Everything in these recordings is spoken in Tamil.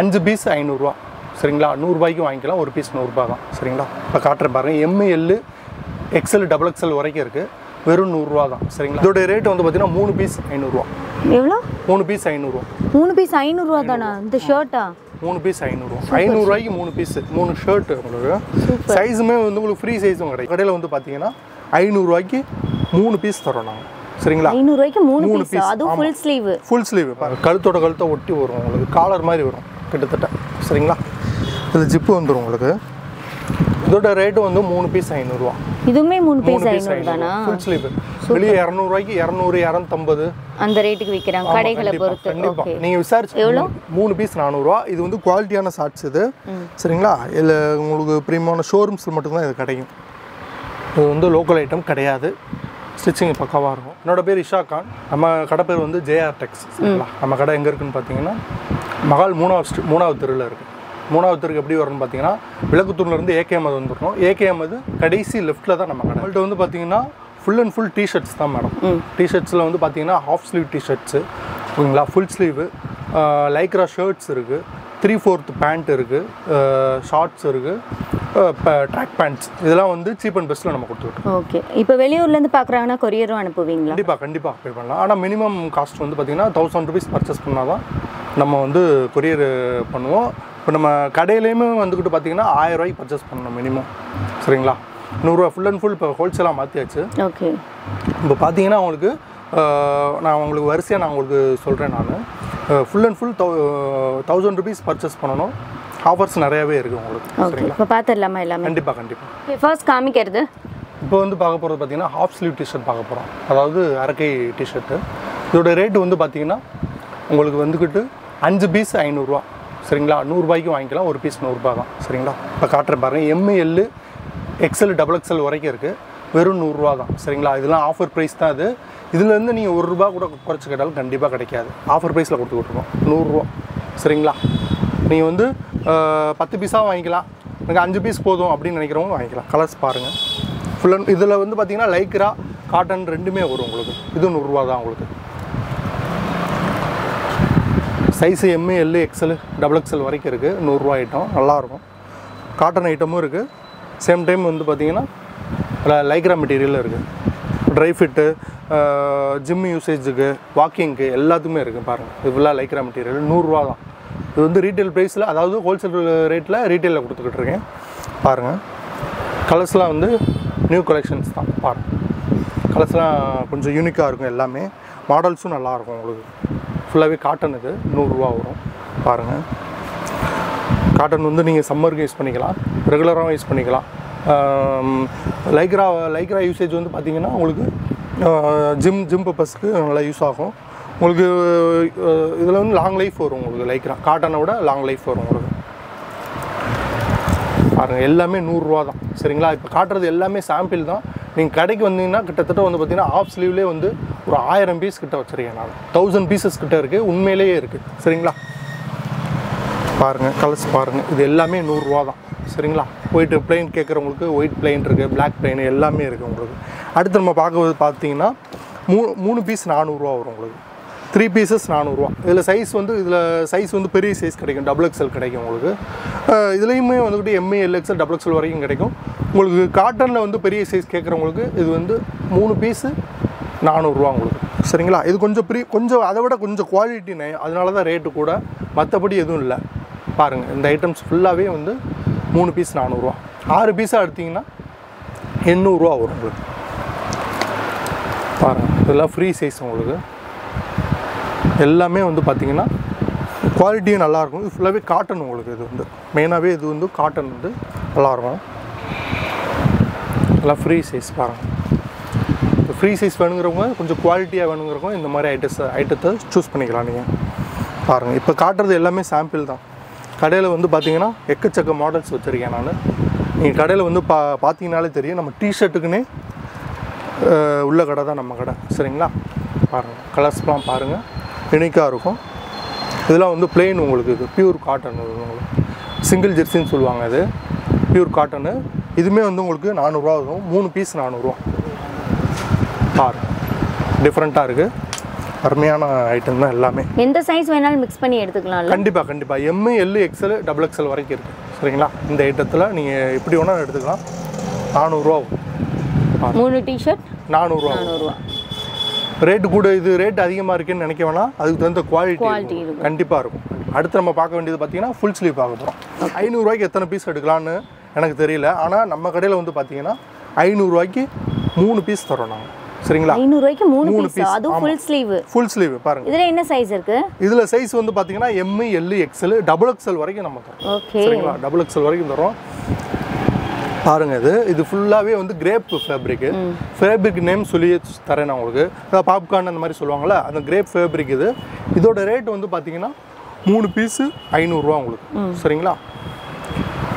அஞ்சு பீஸ் ஐநூறுரூவா சரிங்களா? நூறுரூபாய்க்கு வாங்கிக்கலாம். ஒரு பீஸ் நூறுரூபா தான். சரிங்களா? இப்போ காட்டுறேன் பாருங்கள் எம்எல் எக்ஸ்எல் டபுள் எக்ஸ்எல் வரைக்கும் இருக்குது வெறும் நூறுரூவா தான். சரிங்களா? இதோட ரேட் வந்து பார்த்தீங்கன்னா மூணு பீஸ் ஐநூறுரூவா எவ்வளோ? மூணு பீஸ் ஐநூறுரூவா மூணு பீஸ் ஐநூறுரூவா தானா? இந்த ஷர்ட்டா மூணு பீஸ் ஐநூறுரூவா ஐநூறுரூவாய்க்கு மூணு பீஸ். மூணு ஷர்ட் உங்களுக்கு. சைஸுமே வந்து உங்களுக்கு ஃப்ரீ சைஸும் கிடைக்கும். கடையில் வந்து பார்த்தீங்கன்னா ஐநூறுரூவாய்க்கு மூணு பீஸ் தரோம் நாங்கள் சரிங்களா? ஐநூறுரூவாய்க்கு மூணு பீஸ்? அதுவும் ஃபுல் ஸ்லீவ் ஃபுல் ஸ்லீவ் கழுத்தோட கழுத்தை ஒட்டி வரும் உங்களுக்கு. காலர் மாதிரி வரும். கிட்டத்தட்ட. சரிங்களா? இது ஜிப்பு வந்துடும் உங்களுக்கு. இதோட ரேட்டு வந்து மூணு பீஸ் ஐநூறுரூவா இதுவுமே மூணு பீஸ் ஐநூறு தானா ஃபுல் ஸ்லீவ் வெளியே இரநூறுவாய்க்கு இரநூறு இரநூத்தம்பது. அந்த ரேட்டுக்கு விற்கிறாங்க கடைகளை பொறுத்து. கண்டிப்பா. ஓகே நீங்க விசாரிச்சு மூணு- மூணு பீஸ் நானூறுரூவா இது வந்து குவாலிட்டியான ஷார்ட்ஸ் இது. சரிங்களா? இதில் உங்களுக்கு ப்ரீமியமான ஷோரூம்ஸில் மட்டும்தான் இது கிடைக்கும். இது வந்து லோக்கல் ஐட்டம் கிடையாது. ஸ்டிச்சிங் பக்காவாக இருக்கும். என்னோட பேர் இஷா கான். நம்ம கடை பேர் வந்து ஜேஆர் டெக்ஸ். நம்ம கடை எங்கே இருக்குன்னு பார்த்தீங்கன்னா மகால் மூணாவது மூணாவது தெருவில் இருக்குது மூணாவது தெருக்கு எப்படி வரும்னு பார்த்தீங்கன்னா விளக்குத்தூர்லேருந்து ஏகேஎம் அது வந்துடணும் ஏகேஎம் அது கடைசி லெஃப்ட்டில் தான் நம்ம கடை. நம்மள்ட்ட வந்து பார்த்தீங்கன்னா ஃபுல் அண்ட் ஃபுல் டிஷர்ட்ஸ் தான் மேடம். டிஷர்ட்ஸில் வந்து பார்த்தீங்கன்னா ஹாஃப் ஸ்லீவ் டிஷர்ட்ஸு ஓகேங்களா ஃபுல் ஸ்லீவு லைக்ரா ஷர்ட்ஸ் இருக்குது த்ரீ ஃபோர்த் பேண்ட் இருக்குது ஷார்ட்ஸ் இருக்குது ட்ராக் பேண்ட்ஸ் இதெல்லாம் வந்து சீப் அண்ட் பெஸ்ட்டில் நம்ம கொடுத்துருக்கோம் ஓகே இப்போ வெளியூர்லேருந்து பார்க்குறாங்கன்னா கொரியரும் அனுப்புவீங்களா? கண்டிப்பாக கண்டிப்பாக பே பண்ணலாம். ஆனால் மினிமம் காஸ்ட் வந்து பார்த்தீங்கன்னா தௌசண்ட் ருபீஸ் பர்ச்சேஸ் பண்ணால் தான் நம்ம வந்து கொரியர் பண்ணுவோம். இப்போ நம்ம கடையிலையுமே வந்துக்கிட்டு பார்த்தீங்கன்னா ஆயிரம் ரூபாய்க்கு பர்ச்சேஸ் பண்ணணும் மினிமம் சரிங்களா? நூறுரூவா ஃபுல் அண்ட் ஃபுல் இப்போ ஹோல்சேலாக மாற்றியாச்சு ஓகே இப்போ பார்த்தீங்கன்னா உங்களுக்கு நான் உங்களுக்கு வரிசையாக நான் உங்களுக்கு சொல்கிறேன் நான். Full and full thou thousand rupees purchase பண்ணணும். ஆஃபர்ஸ் நிறையாவே இருக்குது உங்களுக்கு ஓகே சரிங்களா? இப்போ பார்த்துடலாமா எல்லாமே? கண்டிப்பாக கண்டிப்பாக ஃபர்ஸ்ட் காமிக்கிறது. இப்போ வந்து பார்க்க போகிறது பார்த்தீங்கன்னா ஹாஃப் ஸ்லீவ் டிஷர்ட் பார்க்க போகிறோம் அதாவது அரக்கை டிஷர்ட்டு இதோட ரேட்டு வந்து பார்த்தீங்கன்னா உங்களுக்கு வந்துக்கிட்டு அஞ்சு பீஸ் ஐநூறுரூவா சரிங்களா? நூறுரூபாய்க்கு வாங்கிக்கலாம் ஒரு பீஸ் நூறுரூபா தான். சரிங்களா? இப்போ காட்டுறேன் பாருங்கள் எம்எல் எக்ஸ்எல் டபுள் எக்ஸ்எல் வரைக்கும் இருக்குது வெறும் நூறுரூவா தான். சரிங்களா? இதெல்லாம் ஆஃபர் ப்ரைஸ் தான் இது இதுலேருந்து நீங்கள் ஒரு ரூபா கூட குறைச்சி கேட்டாலும் கண்டிப்பாக கிடைக்காது. ஆஃபர் ப்ரைஸில் கொடுத்துக்கிட்டுருக்கோம். நூறுரூவா சரிங்களா? நீங்கள் வந்து பத்து பீஸாக வாங்கிக்கலாம். எனக்கு அஞ்சு பீஸ் போதும் அப்படின்னு நினைக்கிறவங்க வாங்கிக்கலாம். கலர்ஸ் பாருங்கள் ஃபுல் அண்ட் இதில் வந்து பார்த்தீங்கன்னா லைக்ரா காட்டன் ரெண்டுமே வரும் உங்களுக்கு. இது நூறுரூவா தான் உங்களுக்கு. Size M L XL double XL வரைக்கும் இருக்குது நூறுரூவா ஐட்டம் நல்லாயிருக்கும் காட்டன் ஐட்டமும் இருக்குது சேம் டைம் வந்து பார்த்தீங்கன்னா லைக்ரா மெட்டீரியலும் இருக்குது ட்ரை ஃபிட்டு ஜிம் யூசேஜுக்கு வாக்கிங்க்கு எல்லாத்துக்குமே இருக்குது பாருங்கள் இது லைக்ரா மெட்டீரியல் நூறுரூவா தான். இது வந்து ரீட்டைல் ப்ரைஸில் அதாவது ஹோல்சேல் ரேட்டில் ரீட்டைலில் கொடுத்துக்கிட்டு இருக்கேன். பாருங்கள் கலர்ஸ்லாம் வந்து நியூ கலெக்ஷன்ஸ் தான். பாருங்கள் கலர்ஸ்லாம் கொஞ்சம் யூனிக்காக இருக்கும் எல்லாமே. மாடல்ஸும் நல்லாயிருக்கும் உங்களுக்கு. ஃபுல்லாகவே காட்டன் இது. நூறுரூவா வரும். பாருங்கள் காட்டன் வந்து நீங்கள் சம்மருக்கு யூஸ் பண்ணிக்கலாம். ரெகுலராகவும் யூஸ் பண்ணிக்கலாம். லைக்ரா லைக்ரா யூசேஜ் வந்து பார்த்தீங்கன்னா உங்களுக்கு ஜிம் ஜிம் பர்பஸ்க்கு நல்லா யூஸ் ஆகும். உங்களுக்கு இதில் வந்து லாங் லைஃப் வரும் உங்களுக்கு லைக்ரா காட்டனை விட லாங் லைஃப் வரும் உங்களுக்கு. பாருங்கள் எல்லாமே நூறுரூவா தான். சரிங்களா? இப்போ காட்டுறது எல்லாமே சாம்பிள் தான். நீங்கள் கடைக்கு வந்தீங்கன்னா கிட்டத்தட்ட வந்து பார்த்தீங்கன்னா ஆஃப் ஸ்லீவ்லேயே வந்து ஒரு ஆயிரம் பீஸ் கிட்ட வச்சுருக்கேன் நான். தௌசண்ட் பீசஸ் கிட்ட இருக்குது உண்மையிலேயே இருக்குது சரிங்களா? பாருங்கள் கலர்ஸ் பாருங்கள் இது எல்லாமே நூறுரூவா தான். சரிங்களா? ஒயிட் பிளெயின் கேட்குறவங்களுக்கு ஒயிட் பிளெயின் இருக்குது பிளாக் பிளெயின் எல்லாமே இருக்குது உங்களுக்கு. அடுத்து நம்ம பார்க்கும்போது பார்த்தீங்கன்னா மூணு மூணு பீஸ் நானூறுரூவா வரும் உங்களுக்கு. த்ரீ பீசஸ் நானூறுரூவா இதில் சைஸ் வந்து இதில் சைஸ் வந்து பெரிய சைஸ் கிடைக்கும். டபுள் எக்ஸல் கிடைக்கும் உங்களுக்கு. இதுலேயுமே வந்துக்கிட்டு எம்ஏ எல்எக்ஸல் டபுள் எக்ஸல் வரைக்கும் கிடைக்கும். உங்களுக்கு காட்டனில் வந்து பெரிய சைஸ் கேட்குறவங்களுக்கு இது வந்து மூணு பீஸு நானூறுரூவா உங்களுக்கு. சரிங்களா? இது கொஞ்சம் ப்ரீ கொஞ்சம் அதை விட கொஞ்சம் குவாலிட்டி அதனால தான் ரேட்டு கூட. மற்றபடி எதுவும் இல்லை. பாருங்கள் இந்த ஐட்டம்ஸ் ஃபுல்லாகவே வந்து மூணு பீஸ் நானூறுரூவா ஆறு பீஸாக எடுத்தீங்கன்னா எண்ணூறுரூவா வரும் உங்களுக்கு. பாருங்கள் இதெல்லாம் ஃப்ரீ சைஸ் உங்களுக்கு. எல்லாமே வந்து பார்த்தீங்கன்னா குவாலிட்டியும் நல்லாயிருக்கும். இது ஃபுல்லாகவே காட்டன் உங்களுக்கு இது வந்து. மெயினாகவே இது வந்து காட்டன் வந்து நல்லாயிருக்கும். எல்லாம் ஃப்ரீ சைஸ் பாருங்கள் ஃப்ரீ சைஸ் வேணுங்கிறவங்க கொஞ்சம் குவாலிட்டியாக வேணுங்கிறவங்க இந்த மாதிரி ஐட்டஸ் ஐட்டத்தை சூஸ் பண்ணிக்கலாம் நீங்கள் பாருங்கள் இப்போ காட்டுறது எல்லாமே சாம்பிள் தான். கடையில் வந்து பார்த்தீங்கன்னா எக்கச்சக்க மாடல்ஸ் வச்சுருக்கேன் நான். நீங்கள் கடையில் வந்து பா பார்த்தீங்கனாலே தெரியும். நம்ம டிஷர்ட்டுக்குன்னே உள்ள கடை தான் நம்ம கடை. சரிங்களா? பாருங்கள் கலர்ஸ்லாம் பாருங்கள் யூனிக்காக இருக்கும். இதெல்லாம் வந்து plain உங்களுக்கு இது பியூர் காட்டன் உங்களுக்கு. சிங்கிள் ஜெர்சின்னு சொல்லுவாங்க இது பியூர் காட்டனு இதுவுமே வந்து உங்களுக்கு நானூறுரூவா வரும். மூணு பீஸ் நானூறுரூவா பாருங்க டிஃப்ரெண்ட்டாக இருக்குது அருமையான ஐட்டம் தான் எல்லாமே. எந்த சைஸ் வேணாலும் மிக்ஸ் பண்ணி எடுத்துக்கலாம்ல? கண்டிப்பாக கண்டிப்பாக M L XL double XL வரைக்கும் இருக்குது சரிங்களா? இந்த ஐட்டத்தில் நீங்கள் எப்படி வேணாலும் எடுத்துக்கலாம். நானூறுரூவா மூணு டிஷர்ட் நானூறுரூவா நானூறுரூவா ரேட்டு கூட இது ரேட் அதிகமாக இருக்குன்னு நினைக்க வேணாம். அதுக்கு தகுந்த குவாலிட்டி. கண்டிப்பாக இருக்கும். அடுத்து நம்ம பார்க்க வேண்டியது பார்த்தீங்கன்னா ஃபுல் ஸ்லீவ் பார்க்க போகிறோம் ஐநூறுரூவாய்க்கு எத்தனை பீஸ் எடுக்கலான்னு எனக்கு தெரியல. ஆனால் நம்ம கடையில் வந்து பார்த்தீங்கன்னா ஐநூறுரூவாய்க்கு மூணு பீஸ் தரோம் நாங்கள் சரிங்களா? ஐநூறுரூவாய்க்கு மூணு மூணு பீஸ் அதுவும் ஃபுல் ஸ்லீவ் ஃபுல் ஸ்லீவ் பாருங்க. இதுல என்ன சைஸ் இருக்கு? இதில் சைஸ் வந்து பார்த்தீங்கன்னா M L XL double XL வரைக்கும் நம்ம தரோம் சரிங்களா? டபுள் எக்ஸல் வரைக்கும் தரோம் பாருங்க இது. இது ஃபுல்லாகவே வந்து கிரேப் ஃபேப்ரிக்கு ஃபேப்ரிக் நேம் சொல்லி தரேன் நான் உங்களுக்கு. அதாவது பாப்கார்ன் அந்த மாதிரி சொல்லுவாங்கள்ல அந்த கிரேப் ஃபேப்ரிக் இது. இதோட ரேட் வந்து பார்த்தீங்கன்னா மூணு பீஸு ஐநூறுரூவா உங்களுக்கு. சரிங்களா?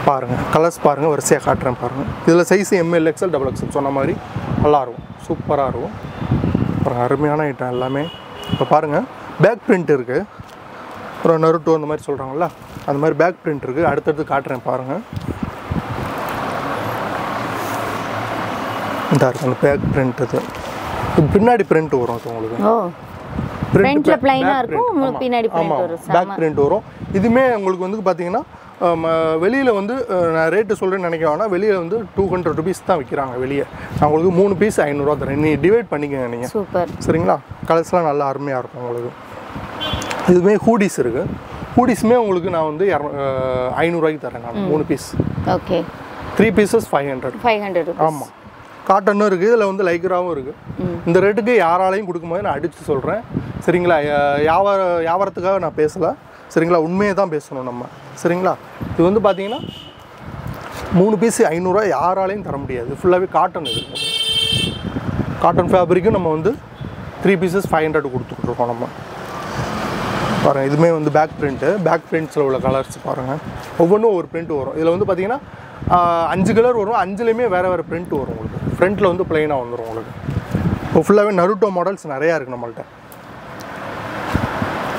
பாருங்கள் கலர்ஸ் பாருங்கள் வரிசையாக காட்டுறேன் பாருங்கள் இதில் size M L XL double XL சொன்ன மாதிரி நல்லா இருக்கும். சூப்பராக இருக்கும். அப்புறம் அருமையான ஐட்டம் எல்லாமே. இப்போ பாருங்கள் பேக் பிரிண்ட் இருக்குது அப்புறம் நருட்டோ அந்த மாதிரி சொல்கிறாங்களா அந்த மாதிரி பேக் பிரிண்ட் இருக்குது அடுத்தடுத்து காட்டுறேன் பாருங்கள் இந்த இருக்கு அந்த பேக் பிரிண்ட் இது இது பின்னாடி பிரிண்ட் வரும் அது உங்களுக்கு. ஓ. ஃப்ரண்ட்ல பிளைனா இருக்கும் பின்னாடி பிரிண்ட் வரும். பேக் பிரிண்ட் வரும். இதுமே உங்களுக்கு வந்து பார்த்தீங்கன்னா வெளியில் வந்து நான் ரேட்டு சொல்கிறேன்னு நினைக்க வேணாம் வெளியில் வந்து டூ ஹண்ட்ரட் ருபீஸ் தான் விற்கிறாங்க வெளியே. நான் உங்களுக்கு மூணு பீஸ் ஐநூறுரூவா தரேன். நீ டிவைட் பண்ணிக்கங்க நீங்கள் சூப்பர். சரிங்களா? கலர்ஸ்லாம் நல்லா அருமையாக இருக்கும் உங்களுக்கு. இதுவுமே ஹூடிஸ் இருக்குது ஹூடிஸுமே உங்களுக்கு நான் வந்து ஐநூறுரூவாய்க்கு தரேன் நான். மூணு piece okay. Three pieces five hundred five hundred ஆமாம் காட்டனும் இருக்குது இதில் வந்து லைக்ராவும் இருக்குது இந்த ரேட்டுக்கு யாராலையும் கொடுக்கும்போது நான் அடித்து சொல்கிறேன் சரிங்களா? வியாபார வியாபாரத்துக்காக நான் பேசலை. சரிங்களா? உண்மையை தான் பேசணும் நம்ம. சரிங்களா? இது வந்து பார்த்தீங்கன்னா மூணு பீஸ் ஐநூறுரூவா யாராலையும் தர முடியாது. ஃபுல்லாகவே காட்டன் இது. காட்டன் ஃபேப்ரிக்கும் நம்ம வந்து த்ரீ பீசஸ் ஃபைவ் ஹண்ட்ரட் கொடுத்துட்ருக்கோம் நம்ம. பாருங்கள் இதுவுமே வந்து பேக் பிரிண்ட்டு பேக் பிரிண்ட்ஸில் உள்ள கலர்ஸ் பாருங்கள் ஒவ்வொன்றும் ஒரு பிரிண்ட் வரும். இதில் வந்து பார்த்தீங்கன்னா அஞ்சு கலர் வரும். அஞ்சுலேயுமே வேறு வேறு பிரிண்ட் வரும் உங்களுக்கு. ஃப்ரண்ட்டில் வந்து பிளைனாக வந்துடும் உங்களுக்கு. இப்போ ஃபுல்லாகவே நருட்டோ மாடல்ஸ் நிறையா இருக்குது நம்மள்ட்ட.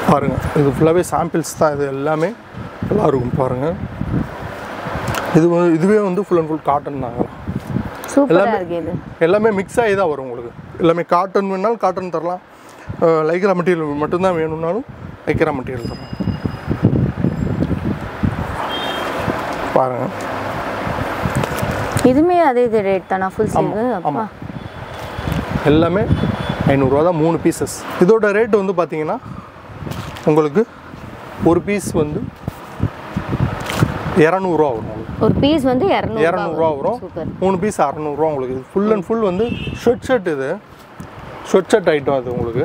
பாருங்கள் இது ஃபுல்லாகவே சாம்பிள்ஸ் தான் இது எல்லாமே. நல்லா இருக்கும் பாருங்கள் இது இதுவே வந்து ஃபுல் அண்ட் ஃபுல் காட்டன் தாங்க. இது. எல்லாமே மிக்ஸ் ஆகி தான் வரும் உங்களுக்கு. எல்லாமே காட்டன் வேணாலும் காட்டன் தரலாம். லைக்ரா மெட்டீரியல் மட்டும்தான் வேணும்னாலும் லைக்ரா மெட்டீரியல் தரலாம். பாருங்கள் இதுமே அதே இது ரேட் தானா? ஃபுல் ஸ்லீவ் அப்பா. ஆமாம் எல்லாமே ஐநூறுரூவா தான் மூணு பீசஸ் இதோட ரேட் வந்து பார்த்தீங்கன்னா உங்களுக்கு ஒரு பீஸ் வந்து இரநூறுவா வரும் ஒரு பீஸ் வந்து இரநூறு இரநூறுவா வரும். மூணு பீஸ் அறநூறுவா உங்களுக்கு. ஃபுல் அண்ட் ஃபுல் வந்து ஷர்ட் ஷர்ட் இது. ஷர்ட் ஷர்ட் ஐட்டம் அது உங்களுக்கு.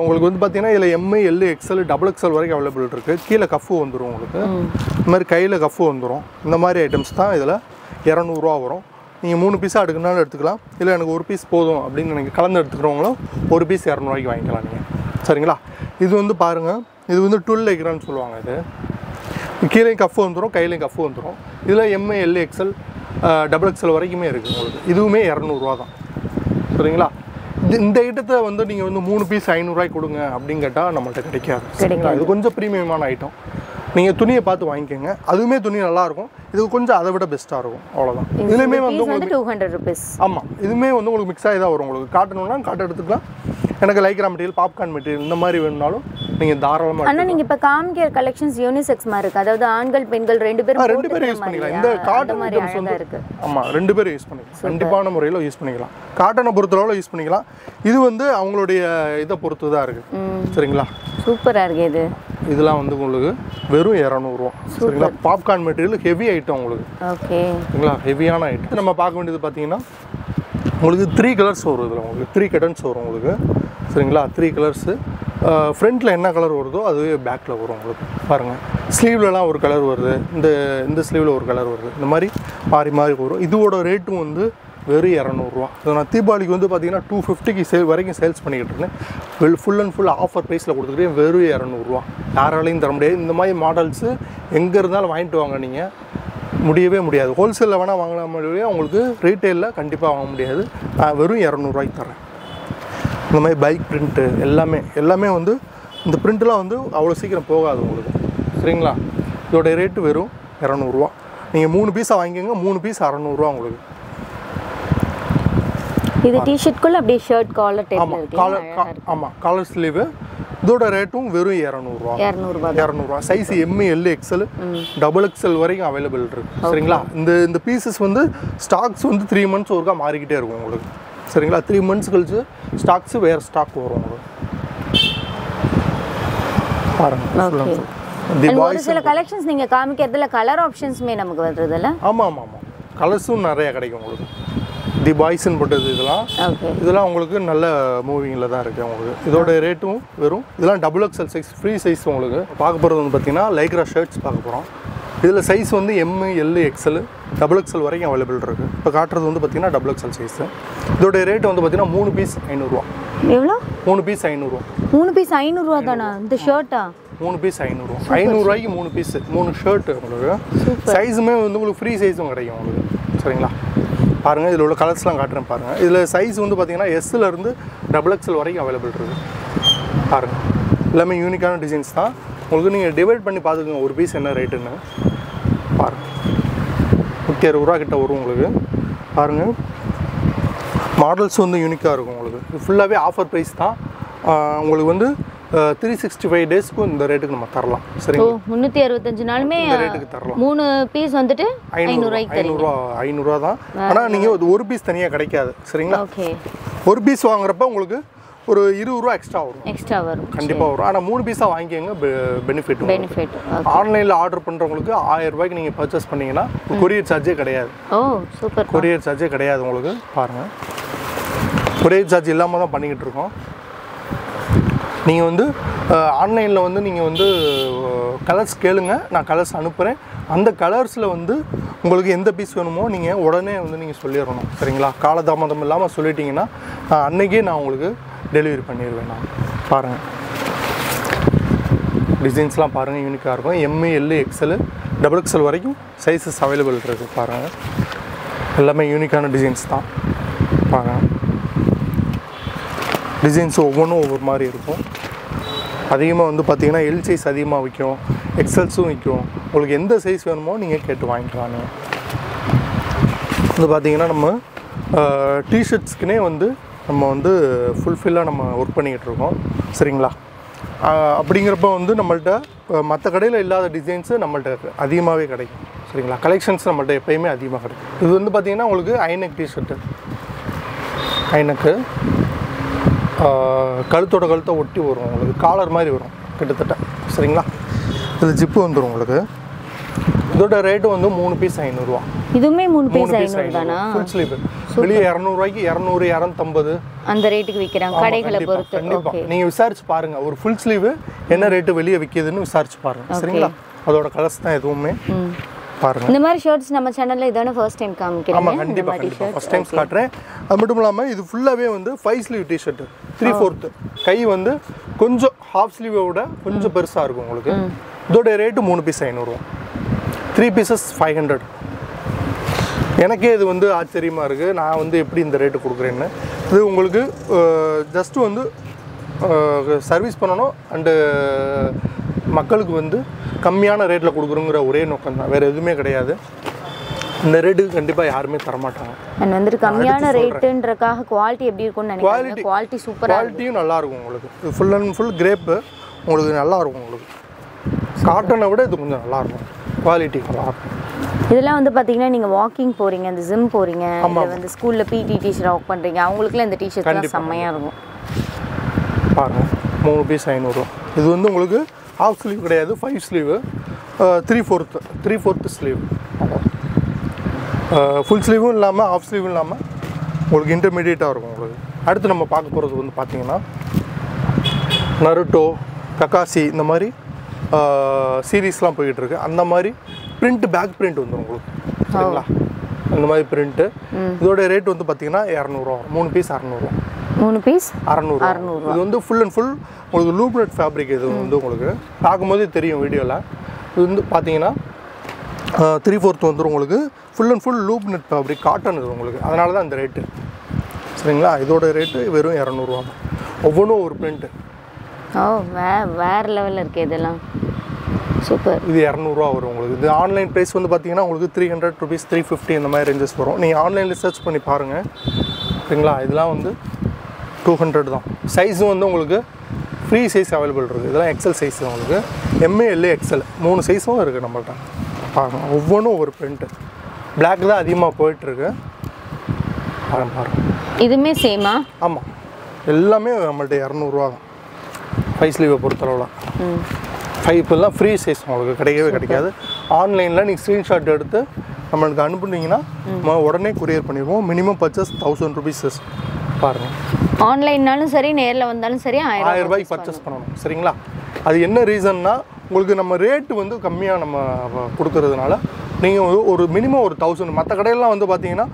உங்களுக்கு வந்து பார்த்தீங்கன்னா இதில் M L XL double XL வரைக்கும் அவைலபிள் இருக்குது கீழே கஃப்பு வந்துடும் உங்களுக்கு. இந்த மாதிரி கையில் கஃப்பு வந்துடும் இந்த மாதிரி ஐட்டம்ஸ் தான் இதில் இரநூறுவா வரும். நீங்கள் மூணு பீஸாக எடுக்கணும்னாலும் எடுத்துக்கலாம். இல்லை எனக்கு ஒரு பீஸ் போதும் அப்படின்னு நீங்கள் கலந்து எடுத்துக்கிறவங்களும் ஒரு பீஸ் இரநூறுவாய்க்கு வாங்கிக்கலாம் நீங்கள் சரிங்களா? இது வந்து பாருங்கள் இது வந்து டுவெல் லைக்ரான்னு சொல்லுவாங்க இது. கீழே கஃப் வந்துடும் கையிலையும் கஃப் வந்துடும் இதில் M L XL double XL வரைக்குமே இருக்குது உங்களுக்கு. இதுவுமே இரநூறுவா தான். சரிங்களா? இது இந்த ஐட்டத்தை வந்து நீங்கள் வந்து மூணு பீஸ் ஐநூறுரூவாய்க்கு கொடுங்க அப்படின்னு கேட்டால் நம்மள்ட்ட கிடைக்காது. சரிங்களா? இது கொஞ்சம் ப்ரீமியமான ஐட்டம் நீங்கள் துணியை பார்த்து வாங்கிக்கோங்க. அதுவுமே துணி நல்லாயிருக்கும். இது கொஞ்சம் அதை விட பெஸ்ட்டாக இருக்கும். அவ்வளோதான் இதுலேயுமே வந்து வந்து டூ ஹண்ட்ரட் ருபீஸ் ஆமாம் இதுவுமே வந்து உங்களுக்கு மிக்ஸ் ஆகி தான் வரும் உங்களுக்கு. காட்டணும்னா காட்ட எடுத்துக்கலாம். எனக்கு லைக்ரா மெட்டீரியல் பாப்கார்ன் மெட்டீரியல் இந்த மாதிரி வேணும்னாலும் நீங்கள் தாராளமாக ஆனா நீங்க இப்ப காமிக்கிற கலெக்ஷன்ஸ் யூனிசெக்ஸ் மாதிரி இருக்கு. அதாவது ஆண்கள் பெண்கள் ரெண்டு பேரும் ரெண்டு பேரும் யூஸ் பண்ணிக்கலாம்? இந்த காட்டன் மாதிரி ஐட்டம்ஸ் அழகா வந்து இருக்கு. ஆமாம் ரெண்டு பேரும் யூஸ் பண்ணிக்கலாம். கண்டிப்பான முறையில் யூஸ் பண்ணிக்கலாம். காட்டனை பொறுத்தளவில் யூஸ் பண்ணிக்கலாம். இது வந்து அவங்களுடைய இதை பொறுத்து தான் இருக்குது சரிங்களா? சூப்பரா இருக்கு இது. இதெல்லாம் வந்து உங்களுக்கு வெறும் இரநூறுவா. சரிங்களா? பாப்கார்ன் மெட்டீரியல் ஹெவி ஐட்டம் உங்களுக்கு. ஓகே. சரிங்களா? ஹெவியான ஐட்டம் நம்ம பார்க்க வேண்டியது பார்த்தீங்கன்னா உங்களுக்கு த்ரீ கலர்ஸ் வரும் இதில். உங்களுக்கு த்ரீ கட்டன்ஸ் வரும் உங்களுக்கு. சரிங்களா? த்ரீ கலர்ஸு ஃப்ரண்ட்டில் என்ன கலர் வருதோ அதுவே பேக்கில் வரும் உங்களுக்கு. பாருங்கள் ஸ்லீவ்லலாம் ஒரு கலர் வருது. இந்த இந்த ஸ்லீவில் ஒரு கலர் வருது. இந்த மாதிரி மாறி மாறி வரும். இதோட ரேட்டும் வந்து வெறும் இரநூறுவா. இது நான் தீபாவளிக்கு வந்து பார்த்தீங்கன்னா டூ ஃபிஃப்டிக்கு சேல் வரைக்கும் சேல்ஸ் பண்ணிக்கிட்டு இருந்தேன். Well full and full offer ப்ரைஸில் கொடுத்துக்கிட்டே வெறும் இரநூறுவா. யாராலையும் தர முடியாது. இந்த மாதிரி மாடல்ஸு எங்கே இருந்தாலும் வாங்கிட்டு வாங்க நீங்கள் முடியவே முடியாது. ஹோல்சேலில் வேணால் வாங்கலாம் முடியவே உங்களுக்கு ரீட்டெயிலில் கண்டிப்பாக வாங்க முடியாது. நான் வெறும் இரநூறுவாய்க்கு தரேன் இந்த மாதிரி பைக் பிரிண்ட்டு எல்லாமே எல்லாமே வந்து இந்த பிரிண்ட்லாம் வந்து அவ்வளோ சீக்கிரம் போகாது உங்களுக்கு. சரிங்களா? இதோடைய ரேட்டு வெறும் இரநூறுவா. நீங்கள் மூணு பீஸாக வாங்கிக்கோங்க. மூணு பீஸ் அறநூறுவா உங்களுக்கு. இது டிஷர்ட்குள்ள அப்படியே ஷர்ட் காலர் டைப்ல ஆமாம் காலர் ஆமாம் காலர் ஸ்லீவு இதோட ரேட்டும் வெறும் இரநூறுவா. இரநூறுபா இரநூறுவா. Size M L XL double XL வரைக்கும் அவைலபிள் இருக்கு. சரிங்களா? இந்த இந்த பீசஸ் வந்து ஸ்டாக்ஸ் வந்து த்ரீ மந்த்ஸ் ஒருக்கா மாறிக்கிட்டே இருக்கும் உங்களுக்கு. சரிங்களா? த்ரீ மந்த்ஸ் கழிச்சு ஸ்டாக்ஸ் வேறு ஸ்டாக் வரும் உங்களுக்கு. பாருங்க ஒரு சில கலெக்ஷன்ஸ் நீங்க காமிக்கிறதுல கலர் ஆப்ஷன்ஸுமே நமக்கு வருதுல்ல? ஆமாம் ஆமாம் ஆமாம் கலர்ஸும் நிறைய கிடைக்கும் உங்களுக்கு. தி பாய்ஸ்ன்னு போட்டது இதெல்லாம். இதெல்லாம் உங்களுக்கு நல்ல மூவிங்கில் தான் இருக்குது உங்களுக்கு. இதோட ரேட்டும் வெறும். இதெல்லாம் double XL size free size உங்களுக்கு. பார்க்க போகிறது வந்து பார்த்தீங்கன்னா லைக்ரா ஷர்ட்ஸ் பார்க்க போகிறோம் இதில் சைஸ் வந்து M L XL double XL வரைக்கும் அவைலபிள் இருக்குது இப்போ காட்டுறது வந்து பார்த்தீங்கன்னா டபுள் எக்ஸல் சைஸு இதோட ரேட் வந்து பார்த்தீங்கன்னா மூணு பீஸ் ஐநூறுரூவா எவ்வளோ? மூணு பீஸ் ஐநூறுரூவா மூணு பீஸ் ஐநூறுரூவா தானா? இந்த ஷர்ட்டா மூணு பீஸ் ஐநூறுரூவா ஐநூறுரூவாய்க்கு மூணு பீஸ் மூணு ஷர்ட்டு உங்களுக்கு. சைஸுமே வந்து உங்களுக்கு ஃப்ரீ சைஸும் கிடைக்கும் உங்களுக்கு. சரிங்களா? பாருங்கள் இதில் உள்ள கலர்ஸ்லாம் காட்டுறேன் பாருங்கள் இதில் சைஸ் வந்து பார்த்தீங்கன்னா எஸ்ல டபுள் எக்ஸல் வரைக்கும் அவைலபிள் இருக்குது பாருங்கள் எல்லாமே யூனிக்கான டிசைன்ஸ் தான். உங்களுக்கு நீங்கள் டிவைட் பண்ணி பார்த்துக்கோங்க ஒரு பீஸ் என்ன ரேட்டுன்னு பாருங்கள் நூற்றி அறுபது ரூபா கிட்ட வரும் உங்களுக்கு. பாருங்கள் மாடல்ஸ் வந்து யூனிக்காக இருக்கும் உங்களுக்கு. இது ஃபுல்லாகவே ஆஃபர் ப்ரைஸ் தான். உங்களுக்கு வந்து த்ரீ சிக்ஸ்டி ஃபைவ் டேஸ்க்கும் இந்த ரேட்டுக்கு நம்ம தரலாம். சரிங்களா? முந்நூற்றி அறுபத்தஞ்சு நாளுமே இந்த ரேட்டுக்கு தரலாம். மூணு பீஸ் வந்துட்டு ஐநூறுரூவா ஐநூறுரூவா ஐநூறுரூவா தான். ஆனால் நீங்கள் ஒரு பீஸ் தனியாக கிடைக்காது. சரிங்களா? ஓகே. ஒரு பீஸ் வாங்குறப்ப உங்களுக்கு ஒரு இருபது ரூபா எக்ஸ்ட்ரா வரும். எக்ஸ்ட்ரா வரும். கண்டிப்பாக வரும். ஆனால் மூணு பீஸாக வாங்கிக்கோங்க பெனிஃபிட் பெனிஃபிட் ஆன்லைனில் ஆர்டர் பண்ணுறவங்களுக்கு ஆயிரம் ரூபாய்க்கு நீங்கள் பர்ச்சேஸ் பண்ணீங்கன்னா கொரியர் சார்ஜே கிடையாது. ஓ சூப்பர் கொரியர் சார்ஜே கிடையாது உங்களுக்கு. பாருங்கள் கொரியர் சார்ஜ் இல்லாமல் தான் பண்ணிக்கிட்டு இருக்கோம். நீங்கள் வந்து ஆன்லைனில் வந்து நீங்கள் வந்து கலர்ஸ் கேளுங்க. நான் கலர்ஸ் அனுப்புகிறேன் அந்த கலர்ஸில் வந்து உங்களுக்கு எந்த பீஸ் வேணுமோ நீங்கள் உடனே வந்து நீங்கள் சொல்லிடணும். சரிங்களா? காலதாமதம் இல்லாமல் சொல்லிட்டீங்கன்னா நான் நான் உங்களுக்கு டெலிவரி பண்ணிடுவேன் நான். பாருங்கள் டிசைன்ஸ்லாம் பாருங்கள் யூனிக்காக இருக்கும். M L XL double XL வரைக்கும் சைஸஸ் அவைலபிள் இருக்குது பாருங்கள் எல்லாமே யூனிக்கான டிசைன்ஸ் தான். பாருங்கள் டிசைன்ஸ் ஒவ்வொன்றும் ஒவ்வொரு மாதிரி இருக்கும். அதிகமாக வந்து பார்த்தீங்கன்னா எல் சைஸ் அதிகமாக விற்கும் எக்ஸல்ஸும் விற்கும் உங்களுக்கு எந்த சைஸ் வேணுமோ நீங்கள் கேட்டு வாங்கிக்கலாம் வந்து பார்த்தீங்கன்னா நம்ம டிஷர்ட்ஸ்க்குனே வந்து நம்ம வந்து ஃபுல்ஃபில்லாக நம்ம ஒர்க் பண்ணிக்கிட்டு இருக்கோம். சரிங்களா? அப்படிங்கிறப்ப வந்து நம்மள்ட்ட மற்ற கடையில் இல்லாத டிசைன்ஸு நம்மள்ட்ட அதிகமாகவே கிடைக்கும். சரிங்களா? கலெக்ஷன்ஸ் நம்மள்ட்ட எப்போயுமே அதிகமாக கிடைக்கும். இது வந்து பார்த்திங்கன்னா உங்களுக்கு ஐநெக் டிஷர்ட்டு ஐநக்கு கழுத்தோட கழுத்தை ஒட்டி வரும் உங்களுக்கு. காலர் மாதிரி வரும் கிட்டத்தட்ட. சரிங்களா? இது ஜிப்பு வந்துடும் உங்களுக்கு. இதோட ரேட்டு வந்து மூணு பீஸ் ஐநூறுரூவா இதுவுமே மூணு பீஸ் பீஸ் ஐநூறு தானா? ஃபுல் ஸ்லீவ் வெளியே இரநூறுவாய்க்கு இரநூறு இரநூத்தம்பது. அந்த ரேட்டுக்கு விற்கிறாங்க கடைகளை பொறுத்து. கண்டிப்பாக நீங்கள் விசாரிச்சு பாருங்க. ஒரு ஃபுல் ஸ்லீவ் என்ன ரேட்டு வெளியே விற்கிதுன்னு விசாரிச்சு பாருங்க. சரிங்களா? அதோட கலர்ஸ் தான் எதுவுமே. பாருங்க. இந்த மாதிரி ஷர்ட்ஸ் நம்ம சேனல்ல இதான ஃபர்ஸ்ட் டைம் கண்டிப்பாக மாதிரி கண்டிப்பாக ஷர்ட்ஸ் ஃபஸ்ட் டைம்ஸ் காட்டுறேன். அது மட்டும் இல்லாமல் இது ஃபுல்லாகவே வந்து five sleeve tshirt three fourth கை வந்து கொஞ்சம் ஹாஃப் ஸ்லீவை விட கொஞ்சம் பெருசாக இருக்கும் உங்களுக்கு. இதோட ரேட்டு மூணு பீஸ் ஐநூறுரூவா த்ரீ பீசஸ் ஃபைவ் ஹண்ட்ரட் எனக்கே இது வந்து ஆச்சரியமாக இருக்குது நான் வந்து எப்படி இந்த ரேட்டு கொடுக்குறேன்னு. இது உங்களுக்கு ஜஸ்ட்டு வந்து சர்வீஸ் பண்ணணும். அண்டு மக்களுக்கு வந்து கம்மியான ரேட்டில் கொடுக்குறோங்கிற ஒரே நோக்கம் தான் வேறு எதுவுமே கிடையாது. இந்த ரேட்டுக்கு கண்டிப்பாக யாருமே தரமாட்டாங்க. அண்ட் வந்துட்டு கம்மியான ரேட்டுன்றக்காக குவாலிட்டி எப்படி இருக்கும்னு நினைக்கிறேன். குவாலிட்டி சூப்பரா குவாலிட்டியும் நல்லா இருக்கும் உங்களுக்கு. இது ஃபுல் அண்ட் ஃபுல் கிரேப்பு உங்களுக்கு நல்லா இருக்கும் உங்களுக்கு. காட்டனை விட இது கொஞ்சம் நல்லா இருக்கும். குவாலிட்டி நல்லா இருக்கும். இதெல்லாம் வந்து பாத்தீங்கன்னா நீங்க வாக்கிங் போறீங்க இந்த ஜிம் போறீங்க இல்ல வந்து ஸ்கூல்ல பிடி டீச்சர் ஒர்க் பண்றீங்க அவங்களுக்குலாம் இந்த டிஷர்ட்லாம் கண்டிப்பா. செம்மையா இருக்கும். பாருங்கள் மூணு பீஸ் ஐநூறுரூவா இது வந்து உங்களுக்கு ஹாஃப் ஸ்லீவ் கிடையாது five sleeve three fourth three fourth sleeve full ஸ்லீவும் இல்லாமல் ஹாஃப் ஸ்லீவும் இல்லாமல் உங்களுக்கு இன்டர்மீடியட்டாக இருக்கும் உங்களுக்கு. அடுத்து நம்ம பார்க்க போகிறது வந்து பார்த்தீங்கன்னா நருட்டோ கக்காசி இந்த மாதிரி சீரீஸ்லாம் போய்கிட்டு இருக்கு அந்த மாதிரி பிரிண்ட் பேக் பிரிண்ட் வந்துடும் உங்களுக்கு. சரிங்களா? அந்த மாதிரி பிரிண்ட்டு இதோட ரேட் வந்து பார்த்தீங்கன்னா இரநூறுவா மூணு பீஸ் அறநூறுவா. மூணு பீஸ் அறநூறு இது வந்து ஃபுல் அண்ட் ஃபுல் உங்களுக்கு லூப்னட் ஃபேப்ரிக் இது வந்து உங்களுக்கு. பார்க்கும்போதே தெரியும் வீடியோவில் இது வந்து பார்த்தீங்கன்னா த்ரீ ஃபோர்த் வந்துடும் உங்களுக்கு. Full and full loop net fabric cotton இது உங்களுக்கு. அதனால தான் இந்த ரேட்டு சரிங்களா? இதோட ரேட்டு வெறும் இரநூறுவா. தான் ஒவ்வொன்றும் ஒரு பிரிண்ட்டு ஓ வே வேற லெவல்ல இருக்கு இதெல்லாம். சூப்பர் இது இரநூறுவா வரும் உங்களுக்கு. இது ஆன்லைன் ப்ரைஸ் வந்து பார்த்தீங்கன்னா உங்களுக்கு three hundred rupees three fifty இந்த மாதிரி ரேஞ்சஸ் வரும். நீங்கள் ஆன்லைனில் சர்ச் பண்ணி பாருங்கள் சரிங்களா? இதெல்லாம் வந்து டூ ஹண்ட்ரட் தான். சைஸும் வந்து உங்களுக்கு ஃப்ரீ சைஸ் அவைலபிள் இருக்குது இதெல்லாம் எக்ஸல் சைஸ் உங்களுக்கு. எம்ஏ எல்ஏ எக்ஸல் மூணு சைஸும் இருக்குது நம்மள்ட்ட. பாருங்க ஒவ்வொன்றும் ஒவ்வொரு பிரிண்ட்டு பிளாக் தான் அதிகமாக போயிட்டுருக்கு. பாருங்க பாருங்க. இதுவுமே சேமா ஆமாம் எல்லாமே நம்மள்ட்ட இரநூறுவா தான். ஃபைவ் ஸ்லீவை பொறுத்தளவில். ம். ஃபைவ் இப்போல்லாம் ஃப்ரீ சைஸ் உங்களுக்கு கிடைக்கவே கிடைக்காது. ஆன்லைனில் நீங்கள் ஸ்க்ரீன்ஷாட் எடுத்து நம்மளுக்கு அனுப்புனீங்கன்னா நம்ம உடனே கொரியர் பண்ணிடுவோம். மினிமம் பர்ச்சேஸ் தௌசண்ட் ருபீஸஸ் பாருங்கள் ஆன்லைன்னாலும் சரி நேரில் வந்தாலும் சரி ஆயிரம் ஆயிரம் ரூபாய்க்கு பர்ச்சேஸ் பண்ணணும். சரிங்களா? அது என்ன ரீசன்னா உங்களுக்கு நம்ம ரேட்டு வந்து கம்மியாக நம்ம கொடுக்கறதுனால நீங்கள் ஒரு மினிமம் ஒரு தௌசண்ட் மற்ற கடையெல்லாம் வந்து பார்த்தீங்கன்னா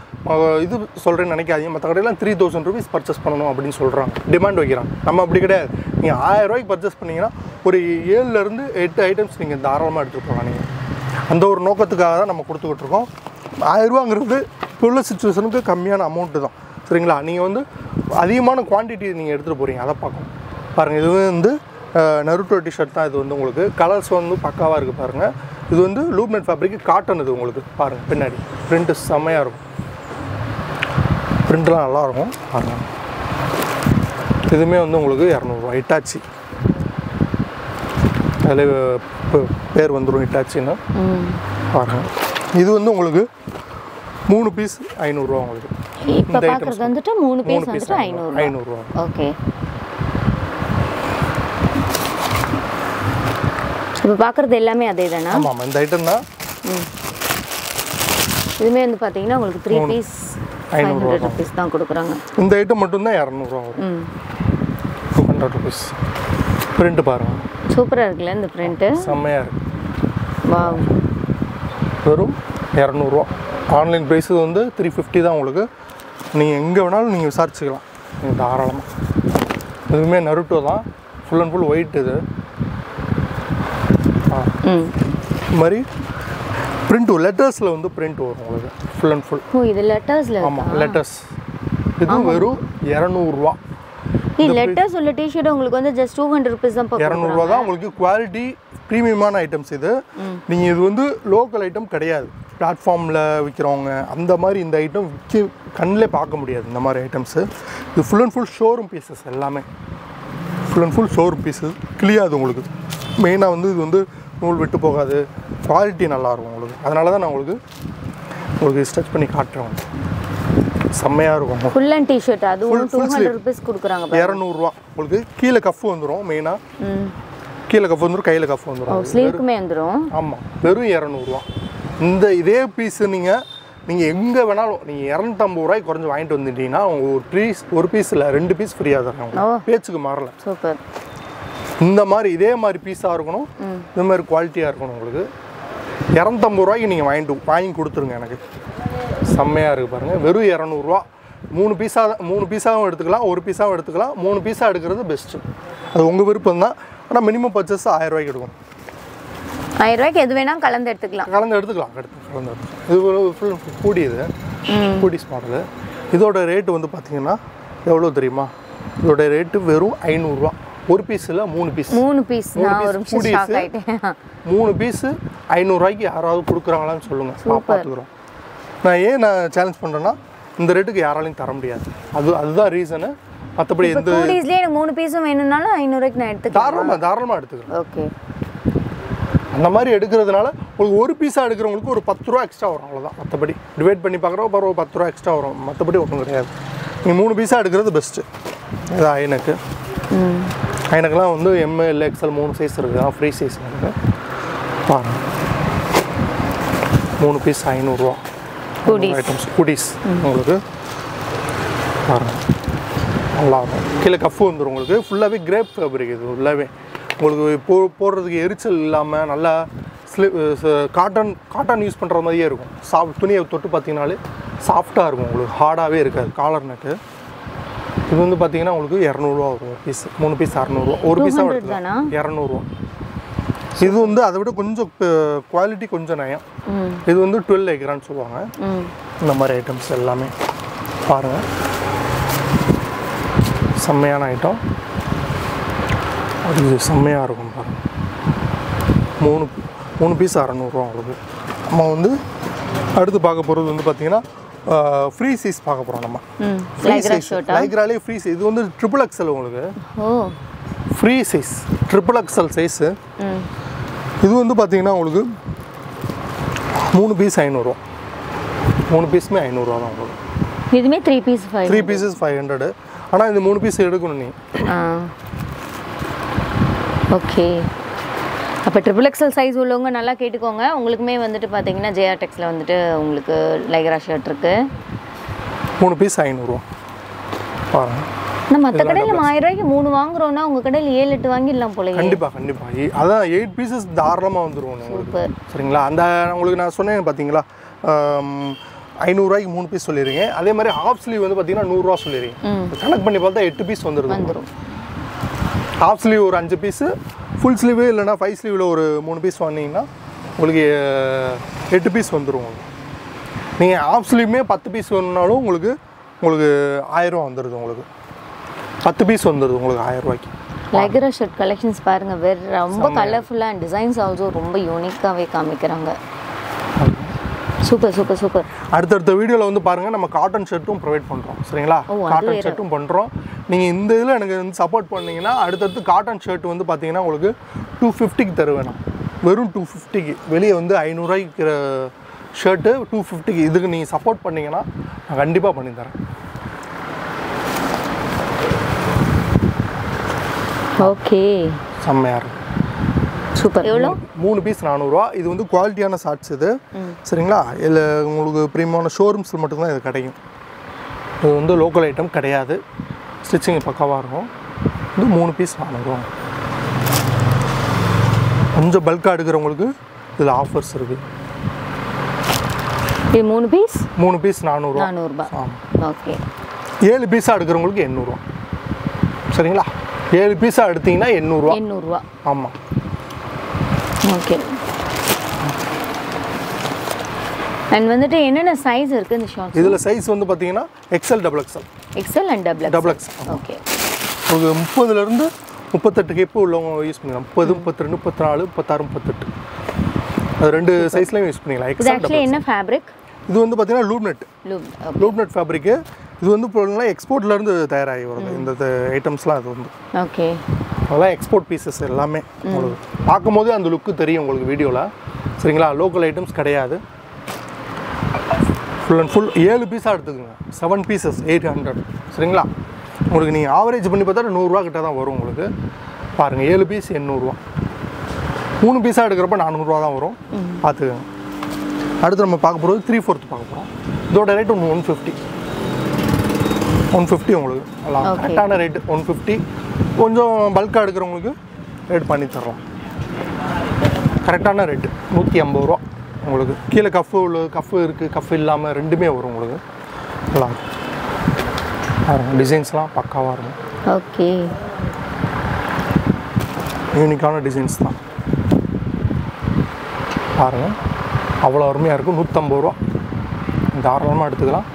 இது சொல்கிறேன்னு நினைக்காதீங்க. மற்ற கடையெல்லாம் த்ரீ தௌசண்ட் ருபீஸ் பர்ச்சேஸ் பண்ணணும் அப்படின்னு சொல்கிறாங்க டிமாண்ட் வைக்கிறாங்க. நம்ம அப்படி கிடையாது. நீங்கள் ஆயிரம் ரூபாய்க்கு பர்ச்சேஸ் பண்ணீங்கன்னா ஒரு ஏழுலேருந்து எட்டு ஐட்டம்ஸ் நீங்கள் தாராளமாக எடுத்துகிட்டு போகலாம் நீங்கள் அந்த ஒரு நோக்கத்துக்காக தான் நம்ம கொடுத்துக்கிட்டு இருக்கோம். ஆயிரம் ரூபாங்கிறது இப்போ உள்ள சுச்சுவேஷனுக்கு கம்மியான அமௌண்ட்டு தான். சரிங்களா? நீங்கள் வந்து அதிகமான குவான்டிட்டி நீங்கள் எடுத்துகிட்டு போகிறீங்க அதை பார்க்கணும். பாருங்கள் இது வந்து நருட்டோ டிஷர்ட் தான் இது வந்து உங்களுக்கு. கலர்ஸ் வந்து பக்காவாக இருக்குது பாருங்கள் இது வந்து லூப்மெட் ஃபேப்ரிக் காட்டன் இது உங்களுக்கு. பாருங்கள் பின்னாடி. பிரிண்ட்டு செம்மையாக இருக்கும். பிரிண்ட்லாம் நல்லாயிருக்கும் பாருங்கள் இதுவுமே வந்து உங்களுக்கு இரநூறுவா. இட்டாச்சி அதில் பேர் வந்துடும் இட்டாச்சின்னு பாருங்கள் இது வந்து உங்களுக்கு மூணு பீஸ் ஐநூறுரூவா உங்களுக்கு. இப்போ பார்க்குறது வந்துட்டு மூணு பீஸ் வந்துட்டு ஐநூறு ஐநூறுரூவா ஓகே. இப்போ பார்க்குறது எல்லாமே அதே தானா ஆமாம் இந்த ஐட்டம் தான் இதுவுமே வந்து பார்த்தீங்கன்னா உங்களுக்கு three piece five hundred rupees தான் கொடுக்குறாங்க. இந்த ஐட்டம் மட்டும்தான் இரநூறுவா வரும். டூ ஹண்ட்ரட் ருபீஸ் பிரிண்ட் பாருங்கள் சூப்பராக இருக்குல்ல இந்த பிரிண்ட்டு செம்மையாக இருக்கு. வா வெறும் இரநூறுவா. ஆன்லைன் ப்ரைஸு வந்து த்ரீ ஃபிஃப்டி தான் உங்களுக்கு. நீங்கள் எங்கே வேணாலும் நீங்கள் விசாரிச்சுக்கலாம். நீங்கள் தாராளமாக இதுவுமே நருட்டோ தான். ஃபுல் அண்ட் ஃபுல் ஒயிட் இது. இது மாதிரி பிரிண்ட் லெட்டர்ஸில் வந்து பிரிண்ட் வரும் உங்களுக்கு. ஃபுல் அண்ட் ஃபுல் ஓ இது லெட்டர்ஸில் ஆமாம் லெட்டர்ஸ் இது வெறும் இரநூறுவா. லெட்டர்ஸ் உள்ள டிஷர்ட் உங்களுக்கு வந்து ஜஸ்ட் டூ ஹண்ட்ரட் ருபீஸ் தான் இரநூறுவா தான் உங்களுக்கு குவாலிட்டி ப்ரீமியமான ஐட்டம்ஸ் இது. நீங்கள் இது வந்து லோக்கல் ஐட்டம் கிடையாது. பிளாட்ஃபார்மில் விற்கிறவங்க அந்த மாதிரி இந்த ஐட்டம் விற்க கண்ணிலே பார்க்க முடியாது இந்த மாதிரி ஐட்டம்ஸு இது full and full showroom pieces எல்லாமே. Full and full showroom pieces கிளியாது உங்களுக்கு. மெயினாக வந்து இது வந்து நூல் விட்டு போகாது. குவாலிட்டி நல்லாயிருக்கும் உங்களுக்கு. அதனால தான் நான் உங்களுக்கு உங்களுக்கு ஸ்ட்ரெச் பண்ணி காட்டுறேன் செம்மையாக இருக்கும். ஃபுல் அண்ட் டிஷர்ட் அதுவும் Full- டூ ஹண்ட்ரட். ருபீஸ் கொடுக்குறாங்க. இரநூறுவா. உங்களுக்கு கீழே கஃப் வந்துடும் மெயினாக கீழே கஃப் வந்துடும் கையில் கஃப் வந்துடும் ஸ்லீவ்க்குமே வந்துடும் ஆமாம் வெறும் இரநூறுவா. இந்த இதே பீஸு நீங்கள் நீங்கள் எங்கே வேணாலும் நீங்கள் இரநூத்தம்பது ரூபாய்க்கு குறைஞ்சி வாங்கிட்டு வந்துட்டீங்கன்னா ஒரு பீஸ் ஒரு பீஸ் இல்லை ரெண்டு பீஸ் ஃப்ரீயாக தராங்க. பேச்சுக்கு மாறல. சூப்பர். இந்த மாதிரி இதே மாதிரி பீஸாக இருக்கணும். இந்த மாதிரி குவாலிட்டியாக இருக்கணும் உங்களுக்கு. இரநூத்தம்பது ரூபாய்க்கு நீங்கள் வாங்கிட்டு வாங்கி கொடுத்துருங்க எனக்கு. செம்மையாக இருக்குது பாருங்கள் வெறும் இரநூறுவா. மூணு பீஸாக மூணு பீஸாகவும் எடுத்துக்கலாம் ஒரு பீஸாகவும் எடுத்துக்கலாம். மூணு பீஸாக எடுக்கிறது பெஸ்ட்டு அது உங்கள் விருப்பம் தான் ஆனால் மினிமம் பர்ச்சேஸ் ஆயிரம் ரூபாய்க்கு எடுக்கும் ஆயிரம் ரூபாய்க்கு எது வேணா கலந்து எடுத்துக்கலாம். கலந்து எடுத்துக்கலாம் எடுத்து கலந்து எடுத்துக்கலாம். இது ஃபுல் கூடி இது கூடிஸ் மாடலு இதோட ரேட்டு வந்து பார்த்தீங்கன்னா எவ்வளோ தெரியுமா? இதோட ரேட்டு வெறும் ஐநூறுரூவா ஒரு பீஸில் மூணு பீஸ் மூணு பீஸ் மூணு பீஸு ஐநூறுரூவாய்க்கு யாராவது கொடுக்குறாங்களான்னு சொல்லுங்கள் நான் பார்த்துக்குறோம். நான் ஏன் நான் சேலஞ்ச் பண்ணுறேன்னா இந்த ரேட்டுக்கு யாராலையும் தர முடியாது. அது அதுதான் ரீசனு மற்றபடி எந்த மூணு பீஸும் வேணும்னாலும் ஐநூறுரூவாய்க்கு நான் எடுத்துக்கலாம். தாராளமாக தாராளமாக எடுத்துக்கிறேன் ஓகே அந்த மாதிரி எடுக்கிறதுனால உங்களுக்கு ஒரு பீஸாக எடுக்கிறவங்களுக்கு ஒரு பத்து ரூபா எக்ஸ்ட்ரா வரும் அவ்வளோதான் மற்றபடி டிவைட் பண்ணி பார்க்குறோம் பரவ பத்து ரூபா எக்ஸ்ட்ரா வரும். மற்றபடி ஒன்றும் கிடையாது. நீங்கள் மூணு பீஸாக எடுக்கிறது பெஸ்ட்டு இது ஐநக்கு ஐநக்கெலாம் வந்து எம்எல் எக்ஸ்எல் மூணு சைஸ் இருக்குது அதான் ஃப்ரீ சைஸ் எனக்கு பாருங்க. மூணு பீஸ் ஐநூறுரூவா. ஐட்டம்ஸ் குடீஸ் உங்களுக்கு பாருங்க. நல்லா இருக்கும். கீழே கஃப் வந்துடும் உங்களுக்கு. ஃபுல்லாகவே கிரேப் ஃபேப்ரிக் இது ஃபுல்லாகவே உங்களுக்கு போ போடுறதுக்கு எரிச்சல் இல்லாமல் நல்லா ஸ்லி காட்டன் காட்டன் யூஸ் பண்ணுற மாதிரியே இருக்கும். சாஃப்ட் துணியை தொட்டு பார்த்தீங்கனாலே சாஃப்டாக இருக்கும். உங்களுக்கு ஹார்டாகவே இருக்காது. காலர் நெட்டு இது வந்து பார்த்தீங்கன்னா உங்களுக்கு இரநூறுவா வரும் ஒரு பீஸ் மூணு பீஸ் அறநூறுவா. ஒரு பீஸாக 200 தானா? எடுத்துக்கலாம். இரநூறுவா. இது வந்து அதை விட கொஞ்சம் குவாலிட்டி கொஞ்சம் நயம். இது வந்து டுவெல் ஏக்கரான்னு சொல்லுவாங்க. இந்த மாதிரி ஐட்டம்ஸ் எல்லாமே பாருங்கள் செம்மையான ஐட்டம் அது செம்மையாக இருக்கும் பாருங்கள் மூணு மூணு பீஸ் அறநூறுவா உங்களுக்கு. நம்ம வந்து அடுத்து பார்க்க போகிறது வந்து பார்த்திங்கன்னா ஃப்ரீ சைஸ் பார்க்க போகிறோம் நம்ம. ஃப்ரீ சைஸ் லைக்ராலே ஃப்ரீ சைஸ் இது வந்து ட்ரிபிள் எக்ஸல் உங்களுக்கு. Free size triple XL size இது வந்து பார்த்தீங்கன்னா உங்களுக்கு மூணு பீஸ் ஐநூறுரூவா மூணு பீஸுமே ஐநூறுரூவா தான் உங்களுக்கு. இதுவுமே three piece five three pieces five hundred ஆனால் இந்த மூணு பீஸ் எடுக்கணும் நீ. ஓகே. அப்போ ட்ரிபிள் எக்ஸல் சைஸ் உள்ளவங்க நல்லா கேட்டுக்கோங்க. உங்களுக்குமே வந்துட்டு பார்த்தீங்கன்னா ஜேஆர் டெக்ஸில் வந்துட்டு உங்களுக்கு லைக்ரா ஷர்ட் இருக்கு. மூணு பீஸ் ஐநூறுரூவா நம்ம மற்ற கடையில் ஆயிரம் ரூபாய்க்கு மூணு வாங்குறோம்னா உங்கள் கடையில் ஏழு எட்டு வாங்கிடலாம் போலயே. கண்டிப்பாக கண்டிப்பாக அதான் எயிட் பீசஸ் தாராளமாக வந்துடும் உங்களுக்கு. சூப்பர். சரிங்களா? அந்த உங்களுக்கு நான் சொன்னேன் பார்த்தீங்களா ஐநூறுரூவாய்க்கு மூணு பீஸ் சொல்லியிருக்கேன் அதே மாதிரி ஹாஃப் ஸ்லீவ் வந்து பார்த்தீங்கன்னா நூறுரூவா சொல்லியிருக்கேன் கணக்கு பண்ணி பார்த்தா எட்டு பீஸ் வந்துடுது வந்துடும் ஹாஃப் ஸ்லீவ் ஒரு அஞ்சு பீஸு ஃபுல் ஸ்லீவு இல்லைன்னா ஃபைவ் ஸ்லீவில் ஒரு மூணு பீஸ் வாங்கினீங்கன்னா உங்களுக்கு எட்டு பீஸ் வந்துடும் உங்களுக்கு. நீங்கள் ஹாஃப் ஸ்லீவுமே பத்து பீஸ் வேணும்னாலும் உங்களுக்கு உங்களுக்கு ஆயிரம் வந்துடுது உங்களுக்கு. பத்து பீஸ் வந்துடுது உங்களுக்கு ஆயிரம் ரூபாய்க்கு. லைக்ரா ஷர்ட் கலெக்ஷன்ஸ் பாருங்க வேற ரொம்ப கலர்ஃபுல்லாக அண்ட் டிசைன்ஸ் ஆல்சோ ரொம்ப யூனிக்காகவே காமிக்கிறாங்க. சூப்பர் சூப்பர் சூப்பர் அடுத்தடுத்த வீடியோவில் வந்து பாருங்கள் நம்ம காட்டன் ஷர்ட்டும் ப்ரொவைட் பண்ணுறோம் சரிங்களா? காட்டன். ஷர்ட்டும் பண்ணுறோம் நீங்கள் இந்த இதில் எனக்கு வந்து சப்போர்ட் பண்ணீங்கன்னா அடுத்தடுத்து காட்டன் ஷர்ட் வந்து பார்த்தீங்கன்னா உங்களுக்கு டூ ஃபிஃப்டிக்கு தருவேன் நான். வெறும் டூ ஃபிஃப்டிக்கு வெளியே வந்து ஐநூறுரூவாய்க்கு ஷர்ட்டு டூ ஃபிஃப்டிக்கு இதுக்கு நீங்கள் சப்போர்ட் பண்ணீங்கன்னா நான் கண்டிப்பாக பண்ணி தரேன் ஓகே செம்மையாக இருக்கும் சூப்பர் எவ்வளோ? மூணு பீஸ் நானூறுரூவா இது வந்து குவாலிட்டியான ஷார்ட்ஸ் இது. சரிங்களா? இதில் உங்களுக்கு ப்ரீமியமான ஷோரூம்ஸில் மட்டும்தான் இது கிடைக்கும். இது வந்து லோக்கல் ஐட்டம் கிடையாது. ஸ்டிச்சிங் பக்காவாக இருக்கும். இது மூணு பீஸ் நானூறுரூவா கொஞ்சம் பல்காக எடுக்கிறவங்களுக்கு இதில் ஆஃபர்ஸ் இருக்குது இது மூணு பீஸ் மூணு பீஸ் நானூறுரூவா ஆமாம் ஓகே. ஏழு பீஸாக எடுக்கிறவங்களுக்கு எண்ணூறுரூவா சரிங்களா? ஏழு பீஸாக எடுத்தீங்கன்னா எண்ணூறுரூவா எண்ணூறுரூவா ஆமாம் ஓகே. அண்ட் வந்துட்டு என்னென்ன சைஸ் இருக்குது இந்த ஷார்ட்ஸ் இதில் சைஸ் வந்து பார்த்தீங்கன்னா XL double XL XL and double double XL okay உங்களுக்கு முப்பதுலேருந்து முப்பத்தெட்டு கேப்பு உள்ளவங்க யூஸ் பண்ணிக்கலாம். முப்பது முப்பத்தி ரெண்டு முப்பத்தி நாலு முப்பத்தாறு முப்பத்தெட்டு. அது ரெண்டு சைஸ்லையும் யூஸ் பண்ணிக்கலாம். ஆக்சுவலி என்ன ஃபேப்ரிக் இது வந்து பார்த்தீங்கன்னா loop net loop loop net fabric இது வந்து இப்போ எக்ஸ்போர்ட்லேருந்து தயாராகி வருது. இந்த ஐட்டம்ஸ்லாம் அது வந்து. ஓகே அதெல்லாம் எக்ஸ்போர்ட் பீசஸ் எல்லாமே உங்களுக்கு. பார்க்கும்போதே அந்த லுக்கு தெரியும் உங்களுக்கு வீடியோவில் சரிங்களா? லோக்கல் ஐட்டம்ஸ் கிடையாது. ஃபுல் அண்ட் ஃபுல் ஏழு பீஸாக எடுத்துக்கோங்க. செவன் பீசஸ் எயிட் ஹண்ட்ரட் சரிங்களா? உங்களுக்கு நீங்கள் ஆவரேஜ் பண்ணி பார்த்தா நூறுரூவா கிட்ட தான் வரும் உங்களுக்கு. பாருங்கள் ஏழு பீஸ் எண்ணூறுரூவா மூணு பீஸாக எடுக்கிறப்ப நானூறுரூவா தான் வரும். பார்த்துக்கோங்க. அடுத்து நம்ம பார்க்க போகிறது த்ரீ ஃபோர்த் பார்க்க போகிறோம் இதோட ரேட் ஒன்று ஒன் ஃபிஃப்டி ஒன் ஃபிஃப்டி உங்களுக்கு. நல்லா. கரெக்டான ரேட்டு ஒன் ஃபிஃப்டி கொஞ்சம் பல்காக எடுக்கிறவங்களுக்கு ரேட் பண்ணி தர்றோம். கரெக்டான ரேட்டு நூற்றி ஐம்பது ரூபா. உங்களுக்கு கீழே கஃப் உள்ள கஃப் இருக்குது கஃப் இல்லாமல் ரெண்டுமே வரும் உங்களுக்கு. நல்லா டிசைன்ஸ்லாம் பக்காவாக இருக்கும். ஓகே. யூனிக்கான டிசைன்ஸ் தான். பாருங்கள் அவ்வளோ அருமையாக இருக்கும். நூற்றம்பது ரூபா. தாராளமாக எடுத்துக்கலாம்.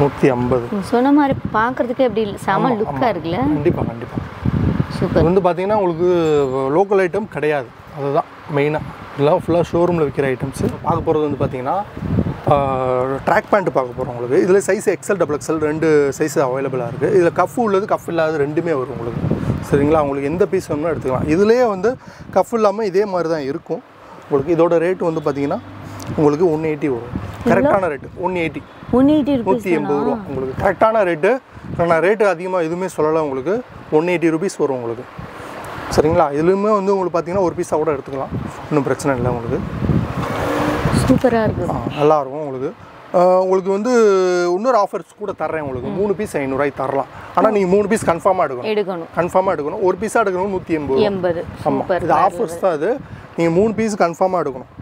நூற்றி ஐம்பது. சொன்ன மாதிரி பார்க்கறதுக்கு எப்படி செம லுக்காக இருக்குல்ல? கண்டிப்பாக இது வந்து பார்த்தீங்கன்னா உங்களுக்கு லோக்கல் ஐட்டம் கிடையாது. அதுதான் மெயினாக இதெல்லாம் ஃபுல்லாக ஷோரூமில் விற்கிற ஐட்டம்ஸு பார்க்க போகிறது வந்து பார்த்தீங்கன்னா ட்ராக் பேண்ட் பார்க்க போகிறோம் உங்களுக்கு. இதில் சைஸ் எக்ஸல் டபுள் எக்ஸல் ரெண்டு சைஸ் அவைலபிளாக இருக்குது இதில் கஃப் உள்ளது கஃப் இல்லாத ரெண்டுமே வரும் உங்களுக்கு. சரிங்களா? உங்களுக்கு எந்த பீஸ் வேணுமோ எடுத்துக்கலாம். இதுலேயே வந்து கஃப் இல்லாமல் இதே மாதிரி தான் இருக்கும். உங்களுக்கு இதோட ரேட் வந்து பார்த்தீங்கன்னா உங்களுக்கு ஒன் எயிட்டி வரும். கரெக்டான rate one eighty one eighty நூற்றி எண்பது ரூபா. உங்களுக்கு கரெக்டான ரேட்டு நான் ரேட்டு அதிகமாக எதுவுமே சொல்லலை உங்களுக்கு. ஒன் எயிட்டி ருபீஸ் வரும் உங்களுக்கு. சரிங்களா? இதுலேயுமே வந்து உங்களுக்கு பார்த்தீங்கன்னா ஒரு பீஸாக கூட எடுத்துக்கலாம். ஒன்றும் பிரச்சனை இல்லை உங்களுக்கு. சூப்பராக இருக்கும். உங்களுக்கு. ஆ, உங்களுக்கு வந்து இன்னொரு ஆஃபர்ஸ் கூட தர்றேன் உங்களுக்கு. மூணு பீஸ் ஐநூறுரூவாய்க்கு தரலாம். ஆனால் நீங்கள் மூணு பீஸ் கன்ஃபார்மாக எடுக்கணும். எடுக்கணும். கன்ஃபார்மாக எடுக்கணும். ஒரு பீஸாக எடுக்கணும் நூற்றி எண்பது. எண்பது. ஆமாம் இது ஆஃபர்ஸ் தான் இது. நீங்கள் மூணு பீஸ் கன்ஃபார்மாக எடுக்கணும்.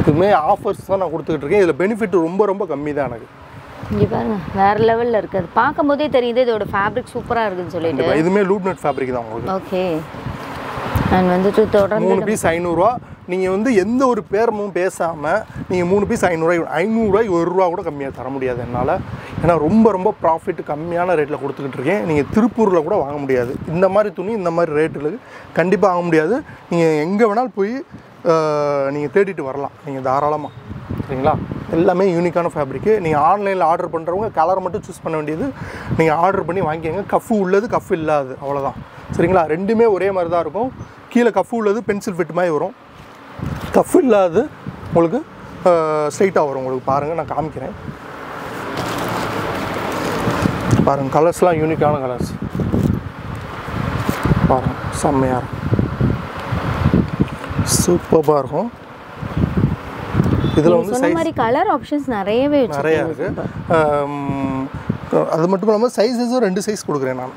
இதுவுமே ஆஃபர்ஸ் தான் நான் கொடுத்துக்கிட்டு இருக்கேன். இதில் பெனிஃபிட் ரொம்ப ரொம்ப கம்மி தான் எனக்கு. இங்கே பாருங்க வேற லெவலில் இருக்கு. அது பார்க்கும்போதே தெரியுது இதோட ஃபேப்ரிக் சூப்பராக இருக்குன்னு சொல்லிட்டு. இதுவுமே லூப் நெட் ஃபேப்ரிக் தான் உங்களுக்கு. ஓகே அண்ட் வந்துட்டு தொடர்ந்து மூணு பீஸ் ஐநூறுரூவா நீங்கள் வந்து எந்த ஒரு பேரமும் பேசாமல் நீங்கள் மூணு பீஸ் ஐநூறுரூவாய் ஐநூறுரூவாய்க்கு ஒரு ரூபா கூட கம்மியாக தர முடியாது என்னால். ஏன்னா ரொம்ப ரொம்ப ப்ராஃபிட் கம்மியான ரேட்டில் கொடுத்துக்கிட்டு இருக்கேன். நீங்கள் திருப்பூரில் கூட வாங்க முடியாது. இந்த மாதிரி துணி இந்த மாதிரி ரேட்டில் கண்டிப்பாக வாங்க முடியாது. நீங்கள் எங்கே வேணாலும் போய் நீங்கள் தேடிட்டு வரலாம். நீங்கள் தாராளமாக சரிங்களா? எல்லாமே யூனிக்கான ஃபேப்ரிக்கு நீங்கள் ஆன்லைனில் ஆர்டர் பண்ணுறவங்க கலரை மட்டும் சூஸ் பண்ண வேண்டியது. நீங்கள் ஆர்டர் பண்ணி வாங்கிக்கோங்க. கஃப்பு உள்ளது கஃப் இல்லாது. அவ்வளோதான் சரிங்களா? ரெண்டுமே ஒரே மாதிரி தான் இருக்கும். கீழே கஃப்பு உள்ளது பென்சில் ஃபிட் மாதிரி வரும். கஃப் இல்லாது உங்களுக்கு ஸ்ட்ரைட்டாக வரும். உங்களுக்கு பாருங்கள் நான் காமிக்கிறேன். பாருங்கள் கலர்ஸ்லாம் யூனிக்கான கலர்ஸ் பாருங்கள் செம்மையாக இருக்கும். சூப்பராக இருக்கும். இதில் வந்து சொன்ன மாதிரி கலர் ஆப்ஷன்ஸ் நிறையவே நிறையா இருக்குது அது மட்டும் இல்லாமல் சைஸஸும் ரெண்டு சைஸ் கொடுக்குறேன் நான்.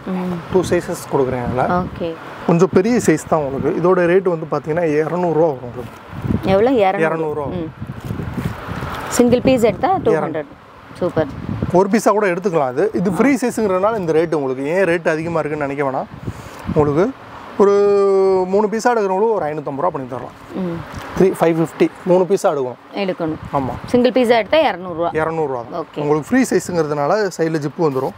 டூ சைஸஸ் கொடுக்குறேன் அதில். ஓகே கொஞ்சம் பெரிய சைஸ் தான் உங்களுக்கு. இதோட ரேட் வந்து பார்த்தீங்கன்னா இரநூறுவா வரும் உங்களுக்கு. எவ்வளோ இரநூறு. இரநூறுவா சிங்கிள் பீஸ் எடுத்தா டூ ஹண்ட்ரட் சூப்பர் ஒரு பீஸாக கூட எடுத்துக்கலாம் அது. இது ஃப்ரீ சைஸுங்கிறதுனால இந்த ரேட்டு உங்களுக்கு. ஏன் ரேட் அதிகமாக இருக்குன்னு நினைக்க வேணாம். உங்களுக்கு ஒரு மூணு பீஸாக எடுக்கிறவங்களும் ஒரு ஐநூற்றம்பது ரூபா பண்ணி தரலாம். த்ரீ ஃபைவ் ஃபிஃப்டி மூணு பீஸாக எடுக்கணும். எடுக்கணும். ஆமாம் சிங்கிள் பீஸா எடுத்தா இரநூறுவா. இரநூறுவா தான். Okay. உங்களுக்கு ஃப்ரீ சைஸுங்கிறதுனால சைடில் ஜிப்பு வந்துடும்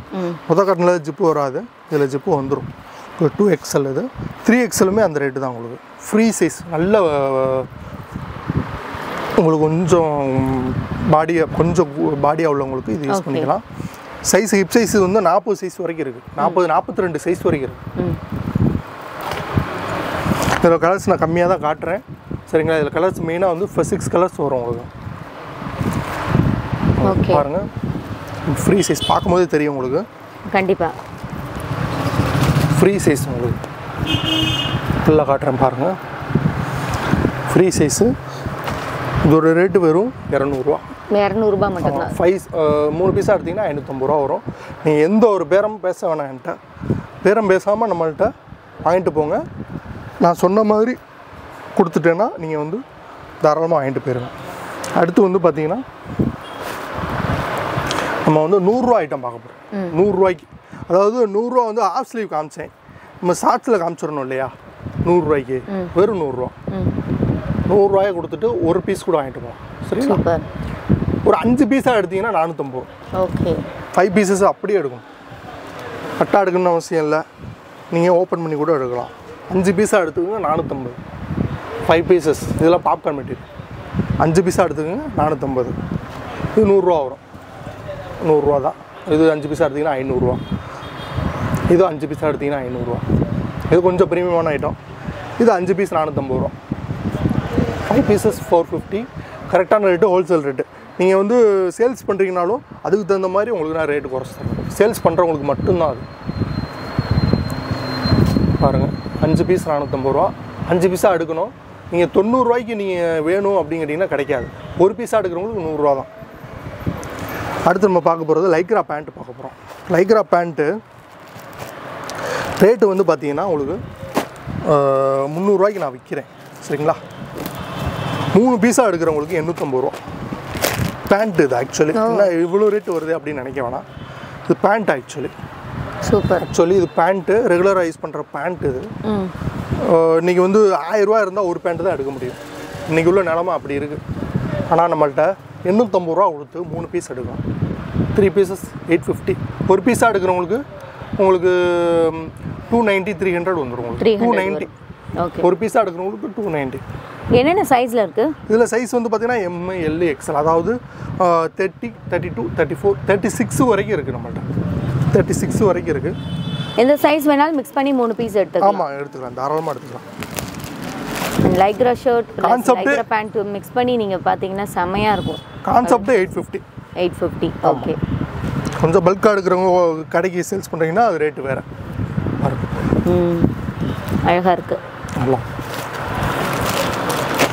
முத கட்டில் ஜிப்பு வராது. இதில் ஜிப்பு வந்துடும் இப்போ டூ எக்ஸ்எல் இது. த்ரீ எக்ஸ்எலுமே அந்த ரேட்டு தான் உங்களுக்கு. ஃப்ரீ சைஸ் நல்ல உங்களுக்கு கொஞ்சம் பாடியை கொஞ்சம் பாடியாக உள்ளவங்களுக்கு இது யூஸ். பண்ணிக்கலாம். சைஸ் ஹிப் சைஸ் வந்து நாற்பது சைஸ் வரைக்கும் இருக்குது நாற்பது நாற்பத்தி ரெண்டு சைஸ் வரைக்கும் இருக்குது இதில் கலர்ஸ் நான் கம்மியாக தான் காட்டுறேன். சரிங்களா? இதில் கலர்ஸ் மெயினாக வந்து சிக்ஸ் கலர்ஸ் வரும் உங்களுக்கு. ஓகே பாருங்கள் ஃப்ரீ சைஸ் பார்க்கும்போதே தெரியும் உங்களுக்கு. கண்டிப்பா. ஃப்ரீ சைஸ் உங்களுக்கு. ஃபுல்லாக காட்டுறேன் பாருங்கள் ஃப்ரீ சைஸு இதோட ரேட்டு வெறும் இரநூறுவா. இரநூறுபா மட்டும்தான். ஃபைவ் மூணு பீஸாக எடுத்திங்கன்னா ஐநூற்றம்பது ரூபா வரும். நீங்கள் எந்த ஒரு பேரம் பேச வேணாம் என்கிட்ட. பேரம் பேசாமல் நம்மள்ட்ட வாங்கிட்டு போங்க. நான் சொன்ன மாதிரி கொடுத்துட்டேன்னா நீங்கள் வந்து தாராளமாக வாங்கிட்டு போயிருங்க. அடுத்து வந்து பார்த்தீங்கன்னா நம்ம வந்து நூறுரூவா ஐட்டம் பார்க்க போகிறோம் நூறுரூவாய்க்கு அதாவது நூறுரூவா வந்து ஹாஃப் ஸ்லீவ் காமிச்சேன். நம்ம ஷார்ட்ஸில் காமிச்சிடணும் இல்லையா? நூறுரூவாய்க்கு வெறும் நூறுரூவா நூறுரூவாயை கொடுத்துட்டு ஒரு பீஸ் கூட வாங்கிட்டு போவோம் சரிங்களா? ஒரு அஞ்சு பீஸாக எடுத்தீங்கன்னா நானூற்றம்பது ஓகே. ஃபைவ் பீசஸ் அப்படியே எடுக்கணும். கட்டாக எடுக்கணும்னு அவசியம் இல்லை. நீங்கள் ஓப்பன் பண்ணி கூட எடுக்கலாம். அஞ்சு பீஸாக எடுத்துக்கோங்க நானூற்றம்பது ஃபைவ் பீசஸ் இதெல்லாம் பாப்கார்ன் மெட்டீரியல் அஞ்சு பீஸாக எடுத்துக்கோங்க நானூற்றம்பது இது நூறுரூவா வரும். நூறுரூவா தான். இது அஞ்சு பீஸாக எடுத்திங்கன்னா ஐநூறுரூவா. இது அஞ்சு பீஸாக எடுத்திங்கன்னா ஐநூறுரூவா. இது கொஞ்சம் ப்ரீமியமான ஐட்டம் இது அஞ்சு பீஸ் நானூற்றம்பது ரூபா ஃபைவ் பீசஸ் ஃபோர் ஃபிஃப்டி கரெக்டான ரேட்டு ஹோல்சேல் ரேட்டு நீங்கள் வந்து சேல்ஸ் பண்ணுறீங்கனாலும் அதுக்கு தகுந்த மாதிரி உங்களுக்கு நான் ரேட்டு குறைச்சி தரேன். சேல்ஸ் பண்ணுறவங்களுக்கு மட்டும்தான் அது. பாருங்கள் அஞ்சு பீஸ் நானூற்றம்பது ரூபா. அஞ்சு பீஸாக எடுக்கணும். நீங்கள் தொண்ணூறுரூவாய்க்கு நீங்கள் வேணும் அப்படின்னு கேட்டிங்கன்னா கிடைக்காது. ஒரு பீஸாக எடுக்கிறவங்களுக்கு நூறுரூவா தான். அடுத்து நம்ம பார்க்க போகிறது லைக்ரா பேண்ட்டு பார்க்க போகிறோம் லைக்ரா பேண்ட்டு ரேட்டு வந்து பார்த்தீங்கன்னா உங்களுக்கு முந்நூறுரூவாய்க்கு நான் விற்கிறேன் சரிங்களா? மூணு பீஸாக எடுக்கிறவங்களுக்கு எண்ணூற்றம்பது ரூபா. பேண்ட் இது ஆக்சுவலி இவ்வளோ ரேட்டு வருது அப்படின்னு நினைக்க வேணாம். இது பேண்ட் ஆக்சுவலி சூப்பர். ஆக்சுவலி இது பேண்ட்டு ரெகுலராக யூஸ் பண்ணுற பேண்ட் இது இன்னைக்கு வந்து ஆயிரரூவா இருந்தால் ஒரு பேண்ட் தான் எடுக்க முடியும். இன்றைக்கி உள்ள நிலமை அப்படி இருக்குது ஆனால் நம்மள்ட்ட எண்ணூற்றம்பது ரூபா கொடுத்து மூணு பீஸ் எடுக்கலாம் த்ரீ பீசஸ் எயிட் ஃபிஃப்டி ஒரு பீஸாக எடுக்கிறவங்களுக்கு உங்களுக்கு டூ நைன்ட்டி த்ரீ ஹண்ட்ரட் வந்துடும் உங்களுக்கு. டூ நைன்ட்டி ஒரு பீஸாக எடுக்கிறவங்களுக்கு டூ நைன்ட்டி என்னென்ன சைஸில் இருக்கு? இதில் சைஸ் வந்து பார்த்தீங்கன்னா எம் எல் எக்ஸ்எல் அதாவது thirty thirty two thirty four thirty six வரைக்கும் இருக்குது நம்மள்ட்ட. தேர்ட்டி சிக்ஸ் வரைக்கும் இருக்குது எந்த சைஸ் வேணாலும் மிக்ஸ் பண்ணி மூணு பீஸ் எடுத்துக்கலாம். ஆமாம் எடுத்துக்கலாம். தாராளமாக எடுத்துக்கலாம். Lycra shirt Lycra pant mix பண்ணி நீங்கள் பார்த்தீங்கன்னா செம்மையாக இருக்கும். Concept eight fifty eight fifty okay கொஞ்சம் பல்காக எடுக்கிறவங்க கடைக்கு சேல்ஸ் பண்ணுறீங்கன்னா அது ரேட்டு வேறு. ம். அழகாக இருக்குது நல்லா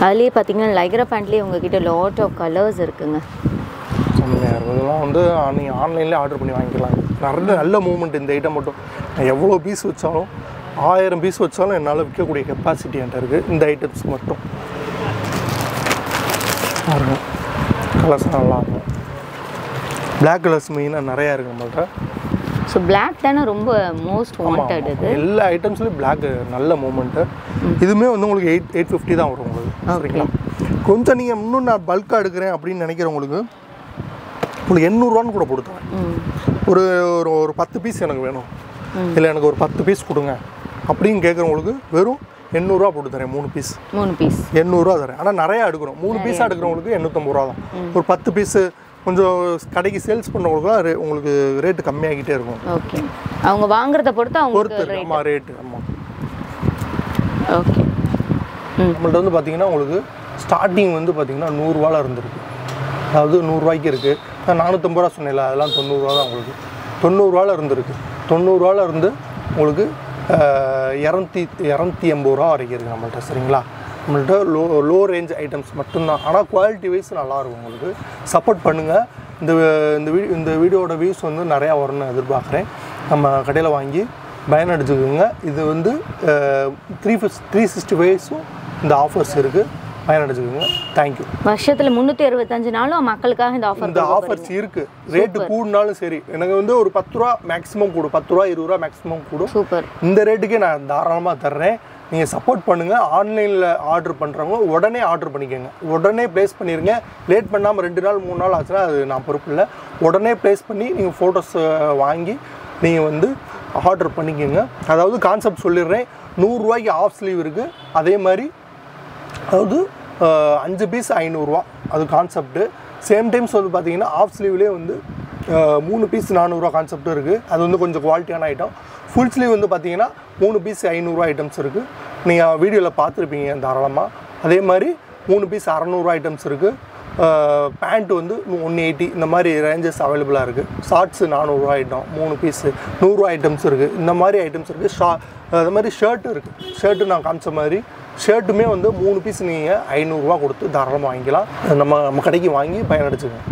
அதுலேயே பார்த்தீங்கன்னா லைக்ரா பேண்ட்லேயே உங்ககிட்ட லாட் ஆஃப் கலர்ஸ் இருக்குங்க. இதெல்லாம் வந்து நீங்கள் ஆன்லைன்லேயே ஆர்டர் பண்ணி வாங்கிக்கலாம். நிறைய நல்ல மூவ்மெண்ட் இந்த ஐட்டம் மட்டும். நான் எவ்வளோ பீஸ் வச்சாலும் ஆயிரம் பீஸ் வச்சாலும் என்னால் விற்கக்கூடிய கெப்பாசிட்டி என்கிட்ட இருக்குது இந்த ஐட்டம்ஸ் மட்டும். பாருங்க. கலர்ஸ் நல்லா இருக்கும். பிளாக் கலர்ஸ் மெயினாக நிறையா இருக்குது நம்மள்ட்ட. ஸோ பிளாக் தானே ரொம்ப மோஸ்ட் வாண்டட் இது? எல்லா ஐட்டம்ஸ்லையும் பிளாக் நல்ல மூமெண்ட்டு இதுவுமே வந்து உங்களுக்கு எயிட் எயிட் ஃபிஃப்டி தான் வரும் உங்களுக்கு. சரிங்களா? கொஞ்சம் நீங்கள் இன்னும் நான் பல்காக எடுக்கிறேன் அப்படின்னு நினைக்கிறவங்களுக்கு உங்களுக்கு எண்ணூறுவான்னு கூட கொடுத்தேன் ஒரு ஒரு ஒரு பத்து பீஸ் எனக்கு வேணும். இல்லை எனக்கு ஒரு பத்து பீஸ் கொடுங்க. அப்படின்னு கேட்குறவங்களுக்கு வெறும் எண்ணூறுரூவா போட்டு தரேன் மூணு பீஸ் மூணு பீஸ் எண்ணூறுரூவா தரேன். ஆனால் நிறையா எடுக்கிறோம். மூணு பீஸாக எடுக்கிறவங்களுக்கு எண்ணூற்றம்பது ரூபா தான். ஒரு பத்து பீஸு கொஞ்சம் கடைக்கு சேல்ஸ் பண்ணுறவங்களுக்குலாம் ரே உங்களுக்கு ரேட்டு கம்மியாகிட்டே இருக்கும். ஓகே. அவங்க வாங்குறத பொறுத்து அவங்களுக்கு பொறுத்து ஆமாம் ரேட்டு ஆமாம் ஓகே. நம்மள்ட்ட வந்து பார்த்தீங்கன்னா உங்களுக்கு ஸ்டார்டிங் வந்து பார்த்தீங்கன்னா நூறுரூவால இருந்திருக்கு. அதாவது நூறுரூவாய்க்கு இருக்குது நான் நானூற்றம்பது ரூபா சொன்னேன்ல அதெல்லாம் தொண்ணூறுரூவா தான் உங்களுக்கு. தொண்ணூறுரூவால இருந்துருக்கு. தொண்ணூறுரூவால இருந்து உங்களுக்கு இரநூத்தி இரநூத்தி எண்பது ரூபா வரைக்கும் இருக்குது நம்மள்ட்ட சரிங்களா? நம்மள்ட்ட லோ லோ ரேஞ்ச் ஐட்டம்ஸ் மட்டும்தான். ஆனால் குவாலிட்டி வைஸ் நல்லாயிருக்கும் உங்களுக்கு. சப்போர்ட் பண்ணுங்கள் இந்த இந்த வீடியோ இந்த வீடியோட வியூஸ் வந்து நிறையா வரும்னு எதிர்பார்க்குறேன். நம்ம கடையில் வாங்கி பயனடிச்சுக்கோங்க இது வந்து த்ரீ ஃபிஃப்ட் த்ரீ சிக்ஸ்டி ஃபைவ்ஸும் இந்த ஆஃபர்ஸ் இருக்குது பயனடைச்சுக்கோங்க தேங்க்யூ வருஷத்துல முந்நூற்றி அறுபத்தஞ்சு நாளும் மக்களுக்காக இந்த ஆஃபர் இந்த ஆஃபர்ஸ் இருக்குது ரேட்டு கூடினாலும் சரி எனக்கு வந்து ஒரு பத்து ரூபா மேக்ஸிமம் கூடும் பத்து ரூபா இருபது ரூபா மேக்ஸிமம் கூடும். சூப்பர் இந்த ரேட்டுக்கே நான் தாராளமாக தர்றேன். நீங்கள் சப்போர்ட் பண்ணுங்கள் ஆன்லைனில் ஆர்டர் பண்ணுறவங்க உடனே ஆர்டர் பண்ணிக்கோங்க. உடனே ப்ளேஸ் பண்ணிடுங்க லேட் பண்ணாமல் ரெண்டு நாள் மூணு நாள் ஆச்சுன்னா அது நான் பொறுப்பு இல்லை. உடனே ப்ளேஸ் பண்ணி நீங்கள் ஃபோட்டோஸ் வாங்கி நீங்கள் வந்து ஆர்டர் பண்ணிக்கோங்க. அதாவது கான்செப்ட் சொல்லிடுறேன். நூறுரூவாய்க்கு ஆஃப் ஸ்லீவ் இருக்குது அதே மாதிரி அதாவது அஞ்சு பீஸ் ஐநூறுரூவா அது கான்செப்ட்டு சேம் டைம்ஸ் வந்து பார்த்தீங்கன்னா ஆஃப் ஸ்லீவ்லேயே வந்து மூணு பீஸ் நானூறுரூவா கான்செப்ட்டும் இருக்குது அது வந்து கொஞ்சம் குவாலிட்டியான ஐட்டம் ஃபுல் ஸ்லீவ் வந்து பார்த்தீங்கன்னா மூணு பீஸ் ஐநூறுரூவா ஐட்டம்ஸ் இருக்குது நீங்கள் வீடியோவில் பார்த்துருப்பீங்க தாராளமாக அதே மாதிரி மூணு பீஸ் அறநூறுவா ஐட்டம்ஸ் இருக்குது பேண்ட் வந்து ஒன் எயிட்டி இந்த மாதிரி ரேஞ்சஸ் அவைலபிளாக இருக்குது ஷார்ட்ஸு நானூறுரூவா ஐட்டம் மூணு பீஸு நூறுரூவா ஐட்டம்ஸ் இருக்குது இந்த மாதிரி ஐட்டம்ஸ் இருக்குது ஷா அது மாதிரி ஷர்ட் இருக்குது ஷர்ட்டு நான் காமிச்ச மாதிரி ஷர்ட்டுமே வந்து மூணு பீஸ் நீங்கள் ஐநூறுரூவா கொடுத்து தாராளமாக வாங்கிக்கலாம். நம்ம நம்ம கடைக்கு வாங்கி பயனடைச்சுக்கோங்க.